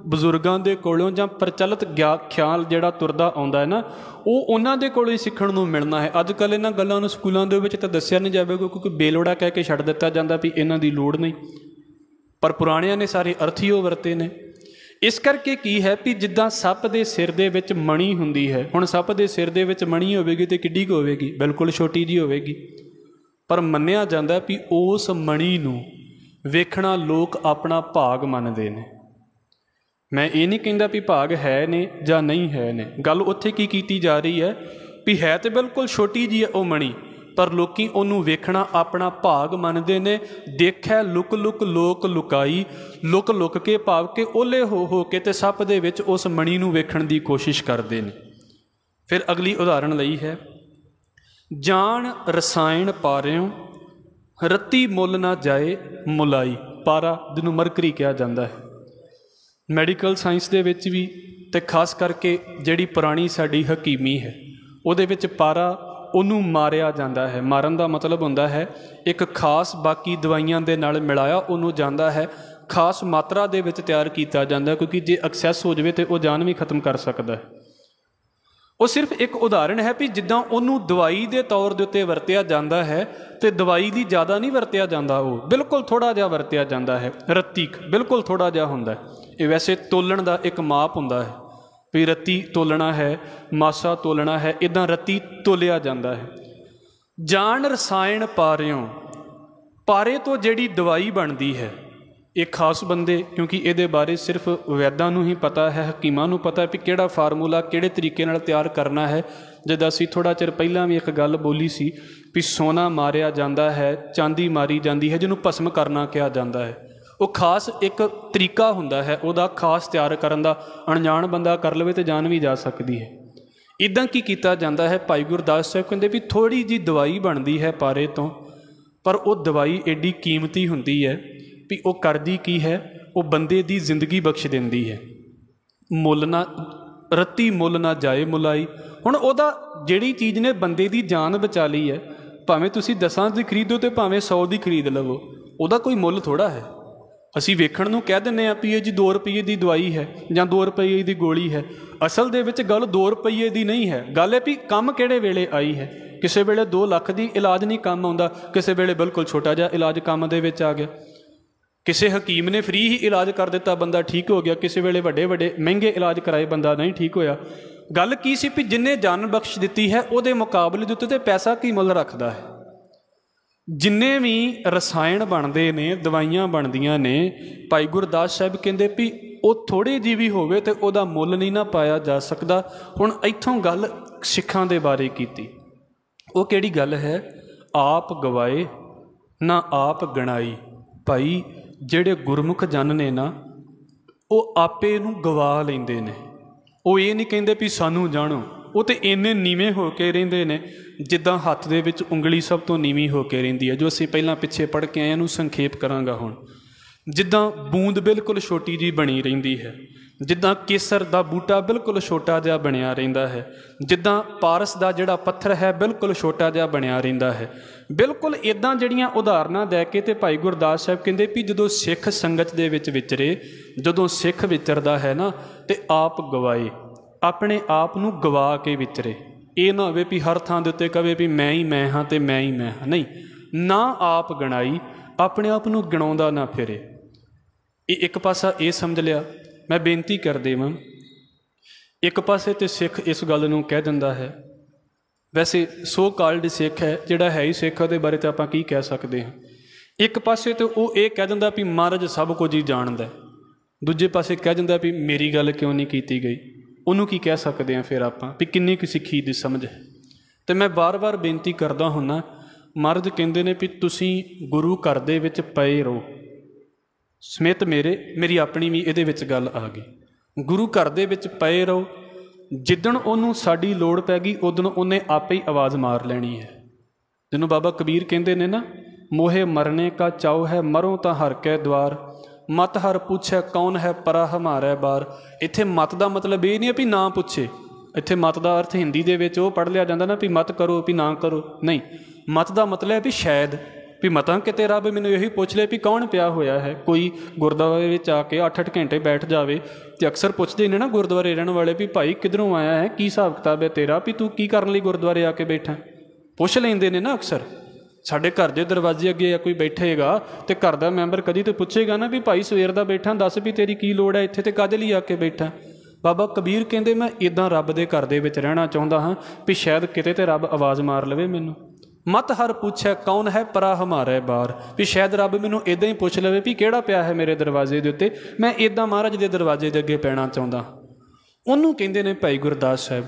ਬਜ਼ੁਰਗਾਂ ਦੇ ਕੋਲੋਂ ਜਾਂ ਪ੍ਰਚਲਿਤ ਗਿਆ ਖਿਆਲ ਜਿਹੜਾ ਤੁਰਦਾ ਆਉਂਦਾ ਹੈ ਨਾ, ਉਹ ਉਹਨਾਂ ਦੇ ਕੋਲੋਂ ਹੀ ਸਿੱਖਣ ਨੂੰ ਮਿਲਣਾ ਹੈ। ਅੱਜ ਕੱਲ ਇਹਨਾਂ ਗੱਲਾਂ ਨੂੰ ਸਕੂਲਾਂ ਦੇ ਵਿੱਚ ਤਾਂ ਦੱਸਿਆ ਨਹੀਂ ਜਾਵੇਗਾ, ਕਿਉਂਕਿ ਬੇਲੋੜਾ ਕਹਿ ਕੇ ਛੱਡ ਦਿੱਤਾ ਜਾਂਦਾ ਵੀ ਇਹਨਾਂ ਦੀ ਲੋੜ ਨਹੀਂ। ਪਰ ਪੁਰਾਣਿਆਂ ਨੇ ਸਾਰੇ ਅਰਥੀ ਉਹ ਵਰਤੇ ਨੇ। ਇਸ ਕਰਕੇ ਕੀ ਹੈ ਵੀ ਜਿੱਦਾਂ ਸੱਪ ਦੇ ਸਿਰ ਦੇ ਵਿੱਚ ਮਣੀ ਹੁੰਦੀ ਹੈ, ਹੁਣ ਸੱਪ ਦੇ ਸਿਰ ਦੇ ਵਿੱਚ ਮਣੀ ਹੋਵੇਗੀ ਤੇ ਕਿੱਡੀ ਕੁ ਹੋਵੇਗੀ? ਬਿਲਕੁਲ ਛੋਟੀ ਜੀ ਹੋਵੇਗੀ। ਪਰ ਮੰਨਿਆ ਜਾਂਦਾ ਵੀ ਉਸ ਮਣੀ ਨੂੰ ਵੇਖਣਾ ਲੋਕ ਆਪਣਾ ਭਾਗ ਮੰਨਦੇ ਨੇ। ਮੈਂ ਇਹ ਨਹੀਂ ਕਹਿੰਦਾ ਵੀ ਭਾਗ ਹੈ ਨੇ ਜਾਂ ਨਹੀਂ ਹੈ ਨੇ। ਗੱਲ ਉੱਥੇ ਕੀ ਕੀਤੀ ਜਾ ਰਹੀ ਹੈ? ਵੀ ਹੈ ਤੇ ਬਿਲਕੁਲ ਛੋਟੀ ਜੀ ਹੈ ਉਹ ਮਣੀ, ਪਰ ਲੋਕੀ ਉਹਨੂੰ ਵੇਖਣਾ ਆਪਣਾ ਭਾਗ ਮੰਨਦੇ ਨੇ। ਦੇਖਿਆ ਲੁਕ ਲੁਕ ਲੋਕ ਲੁਕਾਈ, ਲੁਕ ਲੁਕ ਕੇ ਭਾਵ ਕੇ ਓਲੇ ਹੋ ਹੋ ਕੇ ਤੇ ਸੱਪ ਦੇ ਵਿੱਚ ਉਸ ਮਣੀ ਨੂੰ ਵੇਖਣ ਦੀ ਕੋਸ਼ਿਸ਼ ਕਰਦੇ ਨੇ। ਫਿਰ ਅਗਲੀ ਉਦਾਹਰਣ ਲਈ ਹੈ, ਜਾਣ ਰਸਾਇਣ ਪਾਰਿਓ, ਰੱਤੀ ਮੁੱਲ ਨਾ ਜਾਏ ਮੁਲਾਈ। ਪਾਰਾ ਜਿਹਨੂੰ ਮਰਕਰੀ ਕਿਹਾ ਜਾਂਦਾ ਹੈ। ਮੈਡੀਕਲ ਸਾਇੰਸ ਦੇ ਵਿੱਚ ਵੀ ਤੇ ਖਾਸ ਕਰਕੇ ਜਿਹੜੀ ਪੁਰਾਣੀ ਸਾਡੀ ਹਕੀਮੀ ਹੈ, ਉਹਦੇ ਵਿੱਚ ਪਾਰਾ ਉਹਨੂੰ ਮਾਰਿਆ ਜਾਂਦਾ ਹੈ। ਮਾਰਨ ਦਾ ਮਤਲਬ ਹੁੰਦਾ ਹੈ, ਇੱਕ ਖਾਸ ਬਾਕੀ ਦਵਾਈਆਂ ਦੇ ਨਾਲ ਮਿਲਾਇਆ ਉਹਨੂੰ ਜਾਂਦਾ ਹੈ, ਖਾਸ ਮਾਤਰਾ ਦੇ ਵਿੱਚ ਤਿਆਰ ਕੀਤਾ ਜਾਂਦਾ ਕਿਉਂਕਿ ਜੇ ਐਕਸੈਸ ਹੋ ਜਾਵੇ ਤੇ ਉਹ ਜਾਨ ਵੀ ਖਤਮ ਕਰ ਸਕਦਾ ਹੈ। ਉਹ ਸਿਰਫ ਇੱਕ ਉਦਾਹਰਣ ਹੈ ਵੀ ਜਿੱਦਾਂ ਉਹਨੂੰ ਦਵਾਈ ਦੇ ਤੌਰ ਦੇ ਉੱਤੇ ਵਰਤਿਆ ਜਾਂਦਾ ਹੈ ਤੇ ਦਵਾਈ ਦੀ ਜ਼ਿਆਦਾ ਨਹੀਂ ਵਰਤਿਆ ਜਾਂਦਾ ਉਹ, ਬਿਲਕੁਲ ਥੋੜਾ ਜਿਹਾ ਵਰਤਿਆ ਜਾਂਦਾ ਹੈ, ਰਤੀਕ, ਬਿਲਕੁਲ ਥੋੜਾ ਜਿਹਾ ਹੁੰਦਾ ਹੈ। ਇਹ ਵੈਸੇ ਤੋਲਣ ਦਾ ਇੱਕ ਮਾਪ ਹੁੰਦਾ ਹੈ ਵੀ ਰਤੀ ਤੋਲਣਾ ਹੈ, ਮਾਸਾ ਤੋਲਣਾ ਹੈ ਇਦਾਂ ਰਤੀ ਤੋਲਿਆ ਜਾਂਦਾ ਹੈ। ਜਾਣ ਰਸਾਇਣ ਪਾਰਿਓ, ਪਾਰੇ ਤੋਂ ਜਿਹੜੀ ਦਵਾਈ ਬਣਦੀ ਹੈ, ਇਹ ਖਾਸ ਬੰਦੇ, ਕਿਉਂਕਿ ਇਹਦੇ ਬਾਰੇ ਸਿਰਫ ਵੈਦਾਂ ਨੂੰ ਹੀ ਪਤਾ ਹੈ, ਹਕੀਮਾਂ ਨੂੰ ਪਤਾ ਹੈ ਕਿ ਕਿਹੜਾ ਫਾਰਮੂਲਾ ਕਿਹੜੇ ਤਰੀਕੇ ਨਾਲ ਤਿਆਰ ਕਰਨਾ ਹੈ। ਜਦ ਅਸੀਂ ਥੋੜਾ ਚਿਰ ਪਹਿਲਾਂ ਵੀ ਇੱਕ ਗੱਲ ਬੋਲੀ ਸੀ ਵੀ ਸੋਨਾ ਮਾਰਿਆ ਜਾਂਦਾ ਹੈ, ਚਾਂਦੀ ਮਾਰੀ ਜਾਂਦੀ ਹੈ, ਜਿਹਨੂੰ ਭਸਮ ਕਰਨਾ ਕਿਹਾ ਜਾਂਦਾ ਹੈ। ਉਹ ਖਾਸ ਇੱਕ ਤਰੀਕਾ ਹੁੰਦਾ ਹੈ, ਉਹਦਾ ਖਾਸ ਤਿਆਰ ਕਰਨ ਦਾ, ਅਣਜਾਣ ਬੰਦਾ ਕਰ ਲਵੇ ਤੇ ਜਾਨ ਵੀ ਜਾ ਸਕਦੀ ਹੈ। ਇਦਾਂ ਕੀ ਕੀਤਾ ਜਾਂਦਾ ਹੈ, ਭਾਈ ਗੁਰਦਾਸ ਸਾਹਿਬ ਕਹਿੰਦੇ ਵੀ ਥੋੜੀ ਜੀ ਦਵਾਈ ਬਣਦੀ ਹੈ ਪਾਰੇ ਤੋਂ, ਪਰ ਉਹ ਦਵਾਈ ਐਡੀ ਕੀਮਤੀ ਹੁੰਦੀ ਹੈ ਵੀ ਉਹ ਕਰਦੀ ਕੀ ਹੈ, ਉਹ ਬੰਦੇ ਦੀ ਜ਼ਿੰਦਗੀ ਬਖਸ਼ ਦਿੰਦੀ ਹੈ। ਮੁੱਲ ਨਾ, ਰੱਤੀ ਮੁੱਲ ਨਾ ਜਾਏ ਮੁਲਾਈ, ਹੁਣ ਉਹਦਾ ਜਿਹੜੀ ਚੀਜ਼ ਨੇ ਬੰਦੇ ਦੀ ਜਾਨ ਬਚਾ ਲਈ ਹੈ, ਭਾਵੇਂ ਤੁਸੀਂ ਦਸਾਂ ਦੀ ਖਰੀਦੋ ਤੇ ਭਾਵੇਂ 100 ਦੀ ਖਰੀਦ ਲਵੋ, ਉਹਦਾ ਕੋਈ ਮੁੱਲ ਥੋੜਾ ਹੈ। ਅਸੀਂ ਵੇਖਣ ਨੂੰ ਕਹਿ ਦਿੰਨੇ ਆ ਵੀ ਇਹ ਜੀ 2 ਰੁਪਏ ਦੀ ਦਵਾਈ ਹੈ ਜਾਂ 2 ਰੁਪਏ ਦੀ ਗੋਲੀ ਹੈ। ਅਸਲ ਦੇ ਵਿੱਚ ਗੱਲ 2 ਰੁਪਏ ਦੀ ਨਹੀਂ ਹੈ। ਗੱਲ ਹੈ ਵੀ ਕੰਮ ਕਿਹੜੇ ਵੇਲੇ ਆਈ ਹੈ? ਕਿਸੇ ਵੇਲੇ 2 ਲੱਖ ਦੀ ਇਲਾਜ ਨਹੀਂ ਕੰਮ ਆਉਂਦਾ, ਕਿਸੇ ਵੇਲੇ ਬਿਲਕੁਲ ਛੋਟਾ ਜਿਹਾ ਇਲਾਜ ਕੰਮ ਦੇ ਵਿੱਚ ਆ ਗਿਆ। ਕਿਸੇ ਹਕੀਮ ਨੇ ਫ੍ਰੀ ਹੀ ਇਲਾਜ ਕਰ ਦਿੱਤਾ, ਬੰਦਾ ਠੀਕ ਹੋ ਗਿਆ। ਕਿਸੇ ਵੇਲੇ ਵੱਡੇ ਵੱਡੇ ਮਹਿੰਗੇ ਇਲਾਜ ਕਰਾਏ, ਬੰਦਾ ਨਹੀਂ ਠੀਕ ਹੋਇਆ। ਗੱਲ ਕੀ ਸੀ ਵੀ ਜਿੰਨੇ ਜਾਨ ਬਖਸ਼ ਦਿੱਤੀ ਹੈ, ਉਹਦੇ ਮੁਕਾਬਲੇ ਦੇ ਉੱਤੇ ਤੇ ਪੈਸਾ ਕੀ ਮੁੱਲ ਰੱਖਦਾ ਹੈ? ਜਿੰਨੇ ਵੀ ਰਸਾਇਣ ਬਣਦੇ ਨੇ, ਦਵਾਈਆਂ ਬਣਦੀਆਂ ਨੇ, ਭਾਈ ਗੁਰਦਾਸ ਸਾਹਿਬ ਕਹਿੰਦੇ ਵੀ ਉਹ ਥੋੜੀ ਜੀ ਵੀ ਹੋਵੇ ਤੇ ਉਹਦਾ ਮੁੱਲ ਨਹੀਂ ਨਾ ਪਾਇਆ ਜਾ ਸਕਦਾ। ਹੁਣ ਇੱਥੋਂ ਗੱਲ ਸਿੱਖਾਂ ਦੇ ਬਾਰੇ ਕੀਤੀ। ਉਹ ਕਿਹੜੀ ਗੱਲ ਹੈ? ਆਪ ਗਵਾਏ, ਨਾ ਆਪ ਗਣਾਈ। ਭਾਈ, ਜਿਹੜੇ ਗੁਰਮੁਖ ਜਨ ਨੇ ਨਾ, ਉਹ ਆਪੇ ਨੂੰ ਗਵਾ ਲੈਂਦੇ ਨੇ। ਉਹ ਇਹ ਨਹੀਂ ਕਹਿੰਦੇ ਵੀ ਸਾਨੂੰ ਜਾਣੋ। ਉਹ ਤੇ ਇੰਨੇ ਨੀਵੇਂ ਹੋ ਕੇ ਰਹਿੰਦੇ ਨੇ, ਜਿੱਦਾਂ ਹੱਥ ਦੇ ਵਿੱਚ ਉਂਗਲੀ ਸਭ ਤੋਂ ਨੀਵੀਂ ਹੋ ਕੇ ਰਹਿੰਦੀ ਹੈ ਜੋ ਅਸੀਂ ਪਹਿਲਾਂ ਪਿੱਛੇ ਪੜ ਕੇ ਆਏ ਇਹਨੂੰ ਸੰਖੇਪ ਕਰਾਂਗਾ ਹੁਣ। ਜਿੱਦਾਂ ਬੂੰਦ ਬਿਲਕੁਲ ਛੋਟੀ ਜੀ ਬਣੀ ਰਹਿੰਦੀ ਹੈ, ਜਿੱਦਾਂ ਕੇਸਰ ਦਾ ਬੂਟਾ ਬਿਲਕੁਲ ਛੋਟਾ ਜਿਹਾ ਬਣਿਆ ਰਹਿੰਦਾ ਹੈ, ਜਿੱਦਾਂ ਪਾਰਸ ਦਾ ਜਿਹੜਾ ਪੱਥਰ ਹੈ ਬਿਲਕੁਲ ਛੋਟਾ ਜਿਹਾ ਬਣਿਆ ਰਹਿੰਦਾ ਹੈ। ਬਿਲਕੁਲ ਇਦਾਂ ਜਿਹੜੀਆਂ ਉਦਾਹਰਨਾਂ ਦੇ ਕੇ ਤੇ ਭਾਈ ਗੁਰਦਾਸ ਸਾਹਿਬ ਕਹਿੰਦੇ ਵੀ ਜਦੋਂ ਸਿੱਖ ਸੰਗਤ ਦੇ ਵਿੱਚ ਵਿਚਰੇ, ਜਦੋਂ ਸਿੱਖ ਵਿਚਰਦਾ ਹੈ ਨਾ, ਤੇ ਆਪ ਗਵਾਏ। ਆਪਣੇ ਆਪ ਨੂੰ ਗਵਾ ਕੇ ਵਿਚਰੇ। ਇਹ ਨਾ ਹੋਵੇ ਵੀ ਹਰ ਥਾਂ ਦੇ ਉੱਤੇ ਕਵੇ ਵੀ ਮੈਂ ਹੀ ਮੈਂ ਹਾਂ ਤੇ ਮੈਂ ਹੀ ਮੈਂ ਹਾਂ। ਨਹੀਂ, ਨਾ ਆਪ ਗਣਾਈ, ਆਪਣੇ ਆਪ ਨੂੰ ਗਣਾਉਂਦਾ ਨਾ ਫਿਰੇ। ਇਹ ਇੱਕ ਪਾਸਾ ਇਹ ਸਮਝ ਲਿਆ, ਮੈਂ ਬੇਨਤੀ ਕਰ ਦੇਵਾਂ। ਇੱਕ ਪਾਸੇ ਤੇ ਸਿੱਖ ਇਸ ਗੱਲ ਨੂੰ ਕਹਿ ਦਿੰਦਾ ਹੈ। ਵੈਸੇ ਸੋ ਕਾਲਡ ਸਿੱਖ ਹੈ, ਜਿਹੜਾ ਹੈ ਹੀ ਸਿੱਖ, ਉਹਦੇ ਬਾਰੇ ਤਾਂ ਆਪਾਂ ਕੀ ਕਹਿ ਸਕਦੇ ਹਾਂ। ਇੱਕ ਪਾਸੇ ਤੇ ਉਹ ਇਹ ਕਹਿ ਦਿੰਦਾ ਵੀ ਮਹਾਰਾਜ ਸਭ ਕੁਝ ਹੀ ਜਾਣਦਾ ਦੂਜੇ ਪਾਸੇ ਕਹਿ ਦਿੰਦਾ ਵੀ ਮੇਰੀ ਗੱਲ ਕਿਉਂ ਨਹੀਂ ਕੀਤੀ ਗਈ? ਉਹਨੂੰ ਕੀ ਕਹਿ ਸਕਦੇ ਹਾਂ ਫਿਰ ਆਪਾਂ ਵੀ ਕਿੰਨੀ ਕੁ ਸਿੱਖੀ ਦੀ ਸਮਝ ਹੈ। ਤੇ ਮੈਂ ਬਾਰ-ਬਾਰ ਬੇਨਤੀ ਕਰਦਾ ਹੁੰਨਾ ਮਰਦ ਕਹਿੰਦੇ ਨੇ ਵੀ ਤੁਸੀਂ ਗੁਰੂ ਘਰ ਦੇ ਵਿੱਚ ਪਏ ਰਹੋ। ਸਮਿਤ ਮੇਰੇ, ਮੇਰੀ ਆਪਣੀ ਵੀ ਇਹਦੇ ਵਿੱਚ ਗੱਲ ਆ ਗਈ। ਗੁਰੂ ਘਰ ਦੇ ਵਿੱਚ ਪਏ ਰਹੋ, ਜਿੱਦਣ ਉਹਨੂੰ ਸਾਡੀ ਲੋੜ ਪੈ ਗਈ ਉਦੋਂ ਉਹਨੇ ਆਪੇ ਹੀ ਆਵਾਜ਼ ਮਾਰ ਲੈਣੀ ਹੈ। ਜਿਹਨੂੰ ਬਾਬਾ ਕਬੀਰ ਕਹਿੰਦੇ ਨੇ ਨਾ, ਮੋਹੇ ਮਰਨੇ ਕਾ ਚਾਉ ਹੈ, ਮਰੋ ਤਾਂ ਹਰ ਕੈ ਦਵਾਰ। ਮਤ ਹਰ ਪੁੱਛੈ ਕੌਣ ਹੈ ਪਰਾ ਹਮਾਰੇ ਬਾਰ। ਇੱਥੇ ਮਤ ਦਾ ਮਤਲਬ ਇਹ ਨਹੀਂ ਹੈ ਵੀ ਨਾ ਪੁੱਛੇ। ਇੱਥੇ ਮਤ ਦਾ ਅਰਥ ਹਿੰਦੀ ਦੇ ਵਿੱਚ ਉਹ ਪੜ੍ਹ ਲਿਆ ਜਾਂਦਾ ਨਾ ਵੀ ਮਤ ਕਰੋ, ਵੀ ਨਾ ਕਰੋ। ਨਹੀਂ, ਮਤ ਦਾ ਮਤਲਬ ਹੈ ਵੀ ਸ਼ਾਇਦ, ਵੀ ਮਤਾਂ ਕਿਤੇ ਰੱਬ ਮੈਨੂੰ ਇਹੀ ਪੁੱਛ ਲੇ ਵੀ ਕੌਣ ਪਿਆ ਹੋਇਆ ਹੈ। ਕੋਈ ਗੁਰਦੁਆਰੇ ਵਿੱਚ ਆ ਕੇ 8-8 ਘੰਟੇ ਬੈਠ ਜਾਵੇ ਤੇ ਅਕਸਰ ਪੁੱਛਦੇ ਨੇ ਨਾ ਗੁਰਦੁਆਰੇ ਰਹਿਣ ਵਾਲੇ ਵੀ ਭਾਈ ਕਿਧਰੋਂ ਆਇਆ ਹੈ, ਕੀ ਹਿਸਾਬ ਕਿਤਾਬ ਹੈ ਤੇਰਾ, ਵੀ ਤੂੰ ਕੀ ਕਰਨ ਲਈ ਗੁਰਦੁਆਰੇ ਆ ਕੇ ਬੈਠਾ ਪੁੱਛ ਲੈਂਦੇ ਨੇ ਨਾ ਅਕਸਰ। ਸਾਡੇ ਘਰ ਦੇ ਦਰਵਾਜ਼ੇ ਅੱਗੇ ਆ ਕੋਈ ਬੈਠੇਗਾ ਤੇ ਘਰ ਦਾ ਮੈਂਬਰ ਕਦੀ ਤੇ ਪੁੱਛੇਗਾ ਨਾ ਵੀ ਭਾਈ ਸਵੇਰ ਦਾ ਬੈਠਾ, ਦੱਸ ਵੀ ਤੇਰੀ ਕੀ ਲੋੜ ਹੈ, ਇੱਥੇ ਤੇ ਕਾਹਦੇ ਲਈ ਆ ਕੇ ਬੈਠਾ? ਬਾਬਾ ਕਬੀਰ ਕਹਿੰਦੇ, ਮੈਂ ਇਦਾਂ ਰੱਬ ਦੇ ਘਰ ਦੇ ਵਿੱਚ ਰਹਿਣਾ ਚਾਹੁੰਦਾ ਹਾਂ ਵੀ ਸ਼ਾਇਦ ਕਿਤੇ ਤੇ ਰੱਬ ਆਵਾਜ਼ ਮਾਰ ਲਵੇ ਮੈਨੂੰ। ਮਤ ਹਰ ਪੁੱਛੈ ਕੌਣ ਹੈ ਪਰਾ ਹਮਾਰੇ ਬਾਰ, ਵੀ ਸ਼ਾਇਦ ਰੱਬ ਮੈਨੂੰ ਇਦਾਂ ਹੀ ਪੁੱਛ ਲਵੇ ਵੀ ਕਿਹੜਾ ਪਿਆ ਹੈ ਮੇਰੇ ਦਰਵਾਜ਼ੇ ਦੇ ਉੱਤੇ, ਮੈਂ ਇਦਾਂ ਮਹਾਰਾਜ ਦੇ ਦਰਵਾਜ਼ੇ ਦੇ ਅੱਗੇ ਪੈਣਾ ਚਾਹੁੰਦਾ ਉਹਨੂੰ ਕਹਿੰਦੇ ਨੇ ਭਾਈ ਗੁਰਦਾਸ ਸਾਹਿਬ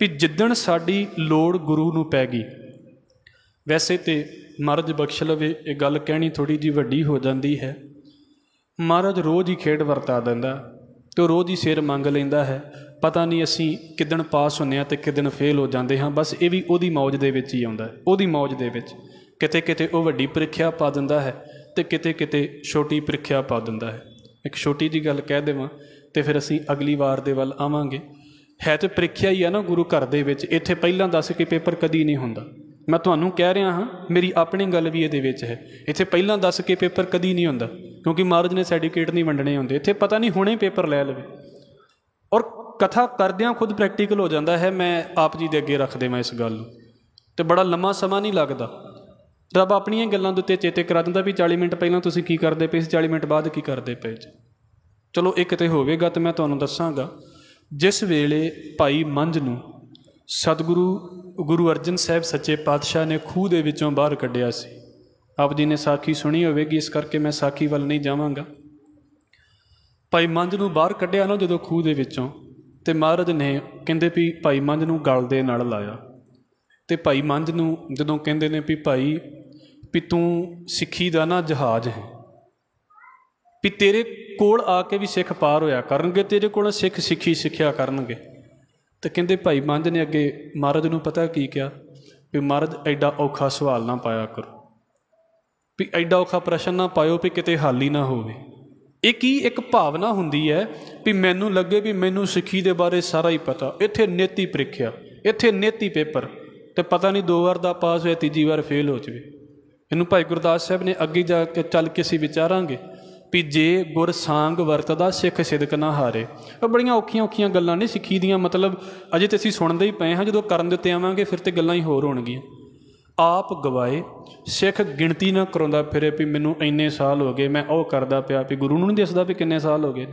ਵੀ ਜਿੱਦਣ ਸਾਡੀ ਲੋੜ ਗੁਰੂ ਨੂੰ ਪੈ ਗਈ, ਵੈਸੇ ਤੇ ਮਹਾਰਾਜ ਬਖਸ਼ ਲਵੇ, ਇਹ ਗੱਲ ਕਹਿਣੀ ਥੋੜੀ ਜੀ ਵੱਡੀ ਹੋ ਜਾਂਦੀ ਹੈ। ਮਹਾਰਾਜ ਰੋਜ਼ ਹੀ ਖੇਡ ਵਰਤਾ ਦਿੰਦਾ, ਤੇ ਉਹ ਰੋਜ਼ ਹੀ ਸਿਰ ਮੰਗ ਲੈਂਦਾ ਹੈ। ਪਤਾ ਨਹੀਂ ਅਸੀਂ ਕਿਦਣ ਪਾਸ ਹੁੰਨੇ ਆ ਤੇ ਕਿਦਣ ਫੇਲ ਹੋ ਜਾਂਦੇ ਹਾਂ, ਬਸ ਇਹ ਵੀ ਉਹਦੀ ਮੌਜ ਦੇ ਵਿੱਚ ਹੀ ਆਉਂਦਾ ਉਹਦੀ ਮੌਜ ਦੇ ਵਿੱਚ। ਕਿਤੇ ਕਿਤੇ ਉਹ ਵੱਡੀ ਪ੍ਰੀਖਿਆ ਪਾ ਦਿੰਦਾ ਹੈ ਤੇ ਕਿਤੇ ਕਿਤੇ ਛੋਟੀ ਪ੍ਰੀਖਿਆ ਪਾ ਦਿੰਦਾ ਹੈ। ਇੱਕ ਛੋਟੀ ਜੀ ਗੱਲ ਕਹਿ ਦੇਵਾਂ ਤੇ ਫਿਰ ਅਸੀਂ ਅਗਲੀ ਵਾਰ ਦੇ ਵੱਲ ਆਵਾਂਗੇ। ਹੈ ਤੇ ਪ੍ਰੀਖਿਆ ਹੀ ਆ ਨਾ ਗੁਰੂ ਘਰ ਦੇ ਵਿੱਚ, ਇੱਥੇ ਪਹਿਲਾਂ ਦੱਸ ਕੇ ਪੇਪਰ ਕਦੀ ਨਹੀਂ ਹੁੰਦਾ। ਮੈਂ ਤੁਹਾਨੂੰ ਕਹਿ ਰਿਹਾ ਹਾਂ, ਮੇਰੀ ਆਪਣੀ ਗੱਲ ਵੀ ਇਹਦੇ ਵਿੱਚ ਹੈ। ਇੱਥੇ ਪਹਿਲਾਂ ਦੱਸ ਕੇ ਪੇਪਰ ਕਦੀ ਨਹੀਂ ਹੁੰਦਾ, ਕਿਉਂਕਿ ਮਹਾਰਾਜ ਨੇ ਸਰਟੀਫਿਕੇਟ ਨਹੀਂ ਵੰਡਣੇ ਹੁੰਦੇ। ਇੱਥੇ ਪਤਾ ਨਹੀਂ ਹੁਣੇ ਪੇਪਰ ਲੈ ਲਵੇ। ਔਰ ਕਥਾ ਕਰਦਿਆਂ ਖੁਦ ਪ੍ਰੈਕਟੀਕਲ ਹੋ ਜਾਂਦਾ ਹੈ, ਮੈਂ ਆਪ ਜੀ ਦੇ ਅੱਗੇ ਰੱਖ ਦੇਵਾਂ ਇਸ ਗੱਲ ਨੂੰ। ਤੇ ਬੜਾ ਲੰਮਾ ਸਮਾਂ ਨਹੀਂ ਲੱਗਦਾ। ਰੱਬ ਆਪਣੀਆਂ ਗੱਲਾਂ ਦੇ ਉੱਤੇ ਚੇਤੇ ਕਰਾ ਦਿੰਦਾ ਵੀ 40 ਮਿੰਟ ਪਹਿਲਾਂ ਤੁਸੀਂ ਕੀ ਕਰਦੇ ਪਏ ਸੀ 40 ਮਿੰਟ ਬਾਅਦ ਕੀ ਕਰਦੇ ਪਏ ਜੀ। ਚਲੋ, ਇੱਕ ਕਿਤੇ ਹੋਵੇਗਾ ਤੇ ਮੈਂ ਤੁਹਾਨੂੰ ਦੱਸਾਂਗਾ, ਜਿਸ ਵੇਲੇ ਭਾਈ ਮੰਝ ਨੂੰ ਸਤਿਗੁਰੂ ਗੁਰੂ ਅਰਜਨ ਸਾਹਿਬ ਸੱਚੇ ਪਾਤਸ਼ਾਹ ਨੇ ਖੂਹ ਦੇ ਵਿੱਚੋਂ ਬਾਹਰ ਕੱਢਿਆ ਸੀ। ਆਪ ਜੀ ਨੇ ਸਾਖੀ ਸੁਣੀ ਹੋਵੇਗੀ, ਇਸ ਕਰਕੇ ਮੈਂ ਸਾਖੀ ਵੱਲ ਨਹੀਂ ਜਾਵਾਂਗਾ। ਭਾਈ ਮੰਜ ਨੂੰ ਬਾਹਰ ਕੱਢਿਆ ਨਾ ਜਦੋਂ ਖੂਹ ਦੇ ਵਿੱਚੋਂ, ਤੇ ਮਹਾਰਾਜ ਨੇ ਕਹਿੰਦੇ ਵੀ ਭਾਈ ਮੰਜ ਨੂੰ ਗਲ ਦੇ ਨਾਲ ਲਾਇਆ। ਤੇ ਭਾਈ ਮੰਜ ਨੂੰ ਜਦੋਂ ਕਹਿੰਦੇ ਨੇ ਵੀ ਭਾਈ, ਵੀ ਤੂੰ ਸਿੱਖੀ ਦਾ ਨਾ ਜਹਾਜ਼ ਹੈ, ਵੀ ਤੇਰੇ ਕੋਲ ਆ ਕੇ ਵੀ ਸਿੱਖ ਪਾਰ ਹੋਇਆ ਕਰਨਗੇ, ਤੇਰੇ ਕੋਲ ਸਿੱਖ ਸਿੱਖੀ ਸਿੱਖਿਆ ਕਰਨਗੇ। ਤੇ ਕਹਿੰਦੇ ਭਾਈ ਮੰਝ ਨੇ ਅੱਗੇ ਮਹਾਰਾਜ ਨੂੰ ਪਤਾ ਕੀ ਕਿਹਾ? ਵੀ ਮਹਾਰਾਜ, ਐਡਾ ਔਖਾ ਸਵਾਲ ਨਾ ਪਾਇਆ ਕਰੋ। ਵੀ ਐਡਾ ਔਖਾ ਪ੍ਰਸ਼ਨ ਨਾ ਪਾਇਓ ਵੀ ਕਿਤੇ ਹੱਲ ਹੀ ਨਾ ਹੋਵੇ। ਇਹ ਕੀ ਇੱਕ ਭਾਵਨਾ ਹੁੰਦੀ ਹੈ ਵੀ ਮੈਨੂੰ ਲੱਗੇ ਵੀ ਮੈਨੂੰ ਸਿੱਖੀ ਦੇ ਬਾਰੇ ਸਾਰਾ ਹੀ ਪਤਾ। ਇੱਥੇ ਨੇਤੀ ਪ੍ਰੀਖਿਆ, ਇੱਥੇ ਨੇਤੀ ਪੇਪਰ। ਤੇ ਪਤਾ ਨਹੀਂ ਦੋ ਵਾਰ ਦਾ ਪਾਸ ਹੋਇਆ, ਤੀਜੀ ਵਾਰ ਫੇਲ ਹੋ ਜਾਵੇ। ਇਹਨੂੰ ਭਾਈ ਗੁਰਦਾਸ ਸਾਹਿਬ ਨੇ ਅੱਗੇ ਜਾ ਕੇ ਚੱਲ ਕੇ ਅਸੀਂ ਵਿਚਾਰਾਂਗੇ। ਵੀ ਜੇ ਗੁਰ ਸਾੰਗ ਵਰਤਦਾ, ਸਿੱਖ ਸਿਦਕ ਨਾ ਹਾਰੇ। ਉਹ ਬੜੀਆਂ ਔਖੀਆਂ ਔਖੀਆਂ ਗੱਲਾਂ ਨੇ ਸਿੱਖੀ ਦੀਆਂ, ਮਤਲਬ ਅਜੇ ਤੇ ਅਸੀਂ ਸੁਣਦੇ ਹੀ ਪਏ ਹਾਂ, ਜਦੋਂ ਕਰਨ ਦੇ ਉੱਤੇ ਆਵਾਂਗੇ, ਫਿਰ ਤੇ ਗੱਲਾਂ ਹੀ ਹੋਰ ਹੋਣਗੀਆਂ। ਆਪ ਗਵਾਏ, ਸਿੱਖ ਗਿਣਤੀ ਨਾ ਕਰਾਉਂਦਾ ਫਿਰੇ ਵੀ ਮੈਨੂੰ ਇੰਨੇ ਸਾਲ ਹੋ ਗਏ, ਮੈਂ ਉਹ ਕਰਦਾ ਪਿਆ ਵੀ ਗੁਰੂ ਨੂੰ ਨਹੀਂ ਦਿਸਦਾ ਵੀ ਕਿੰਨੇ ਸਾਲ ਹੋ ਗਏ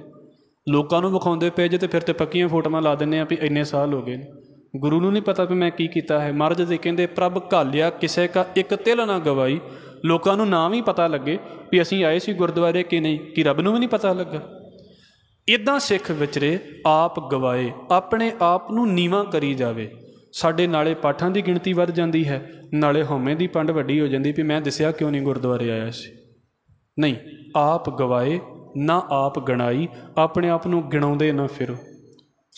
ਲੋਕਾਂ ਨੂੰ ਵਿਖਾਉਂਦੇ ਪਏ ਜੇ ਤੇ ਫਿਰ ਤੇ ਪੱਕੀਆਂ ਫੋਟੋਆਂ ਲਾ ਦਿੰਨੇ ਆ ਵੀ ਇੰਨੇ ਸਾਲ ਹੋ ਗਏ ਗੁਰੂ ਨੂੰ ਨਹੀਂ ਪਤਾ ਵੀ ਮੈਂ ਕੀ ਕੀਤਾ ਹੈ। ਮਹਾਰਾਜ ਦੇ ਕਹਿੰਦੇ, ਪ੍ਰਭ ਘਾਲਿਆ, ਕਿਸੇ ਕਾ ਇੱਕ ਤਿਲ ਨਾ ਗਵਾਈ ਲੋਕਾਂ ਨੂੰ ਨਾ ਵੀ ਪਤਾ ਲੱਗੇ ਵੀ ਅਸੀਂ ਆਏ ਸੀ ਗੁਰਦੁਆਰੇ ਕਿ ਨਹੀਂ, ਕਿ ਰੱਬ ਨੂੰ ਵੀ ਨਹੀਂ ਪਤਾ ਲੱਗਾ। ਇਦਾਂ ਸਿੱਖ ਵਿਚਰੇ ਆਪ ਗਵਾਏ, ਆਪਣੇ ਆਪ ਨੂੰ ਨੀਵਾ ਕਰੀ ਜਾਵੇ। ਸਾਡੇ ਨਾਲੇ ਪਾਠਾਂ ਦੀ ਗਿਣਤੀ ਵੱਧ ਜਾਂਦੀ ਹੈ, ਨਾਲੇ ਹਉਮੈ ਦੀ ਪੰਡ ਵੱਡੀ ਹੋ ਜਾਂਦੀ ਵੀ ਮੈਂ ਦਿਸਿਆ ਕਿਉਂ ਨਹੀਂ ਗੁਰਦੁਆਰੇ ਆਇਆ ਸੀ। ਨਹੀਂ, ਆਪ ਗਵਾਏ, ਨਾ ਆਪ ਗਣਾਈ, ਆਪਣੇ ਆਪ ਨੂੰ ਗਿਣਾਉਂਦੇ ਨਾ ਫਿਰੋ।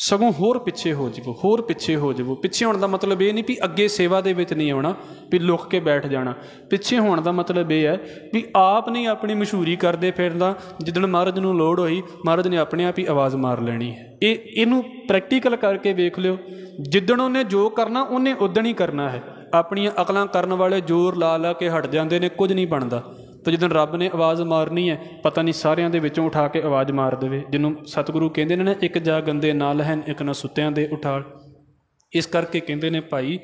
ਸਗੋਂ ਹੋਰ ਪਿੱਛੇ ਹੋ ਜਾਵੋ, ਹੋਰ ਪਿੱਛੇ ਹੋ ਜਾਵੋ। ਪਿੱਛੇ ਹੋਣ ਦਾ ਮਤਲਬ ਇਹ ਨਹੀਂ ਵੀ ਅੱਗੇ ਸੇਵਾ ਦੇ ਵਿੱਚ ਨਹੀਂ ਆਉਣਾ, ਵੀ ਲੁੱਕ ਕੇ ਬੈਠ ਜਾਣਾ। ਪਿੱਛੇ ਹੋਣ ਦਾ ਮਤਲਬ ਇਹ ਹੈ ਵੀ ਆਪ ਨਹੀਂ ਆਪਣੀ ਮਸ਼ਹੂਰੀ ਕਰਦੇ ਫਿਰਦਾ ਜਿੱਦਣ ਮਹਾਰਾਜ ਨੂੰ ਲੋੜ ਹੋਈ, ਮਹਾਰਾਜ ਨੇ ਆਪਣੇ ਆਪ ਹੀ ਆਵਾਜ਼ ਮਾਰ ਲੈਣੀ ਹੈ। ਇਹ, ਇਹਨੂੰ ਪ੍ਰੈਕਟੀਕਲ ਕਰਕੇ ਵੇਖ ਲਿਓ। ਜਿੱਦਣ ਉਹਨੇ ਜੋ ਕਰਨਾ, ਉਹਨੇ ਉਦਣ ਹੀ ਕਰਨਾ ਹੈ। ਆਪਣੀਆਂ ਅਕਲਾਂ ਕਰਨ ਵਾਲੇ ਜ਼ੋਰ ਲਾ ਲਾ ਕੇ ਹਟ ਜਾਂਦੇ ਨੇ, ਕੁਝ ਨਹੀਂ ਬਣਦਾ। ਤੇ ਜਦੋਂ ਰੱਬ ਨੇ ਆਵਾਜ਼ ਮਾਰਨੀ ਹੈ, ਪਤਾ ਨਹੀਂ ਸਾਰਿਆਂ ਦੇ ਵਿੱਚੋਂ ਉਠਾ ਕੇ ਆਵਾਜ਼ ਮਾਰ ਦੇਵੇ। ਜਿਹਨੂੰ ਸਤਿਗੁਰੂ ਕਹਿੰਦੇ ਨੇ ਨਾ, ਇੱਕ ਜਾ ਗੰਦੇ ਨਾਲ ਹਨ ਇੱਕ ਨਾ ਸੁੱਤਿਆਂ ਦੇ ਉਠਾਲ। ਇਸ ਕਰਕੇ ਕਹਿੰਦੇ ਨੇ ਭਾਈ,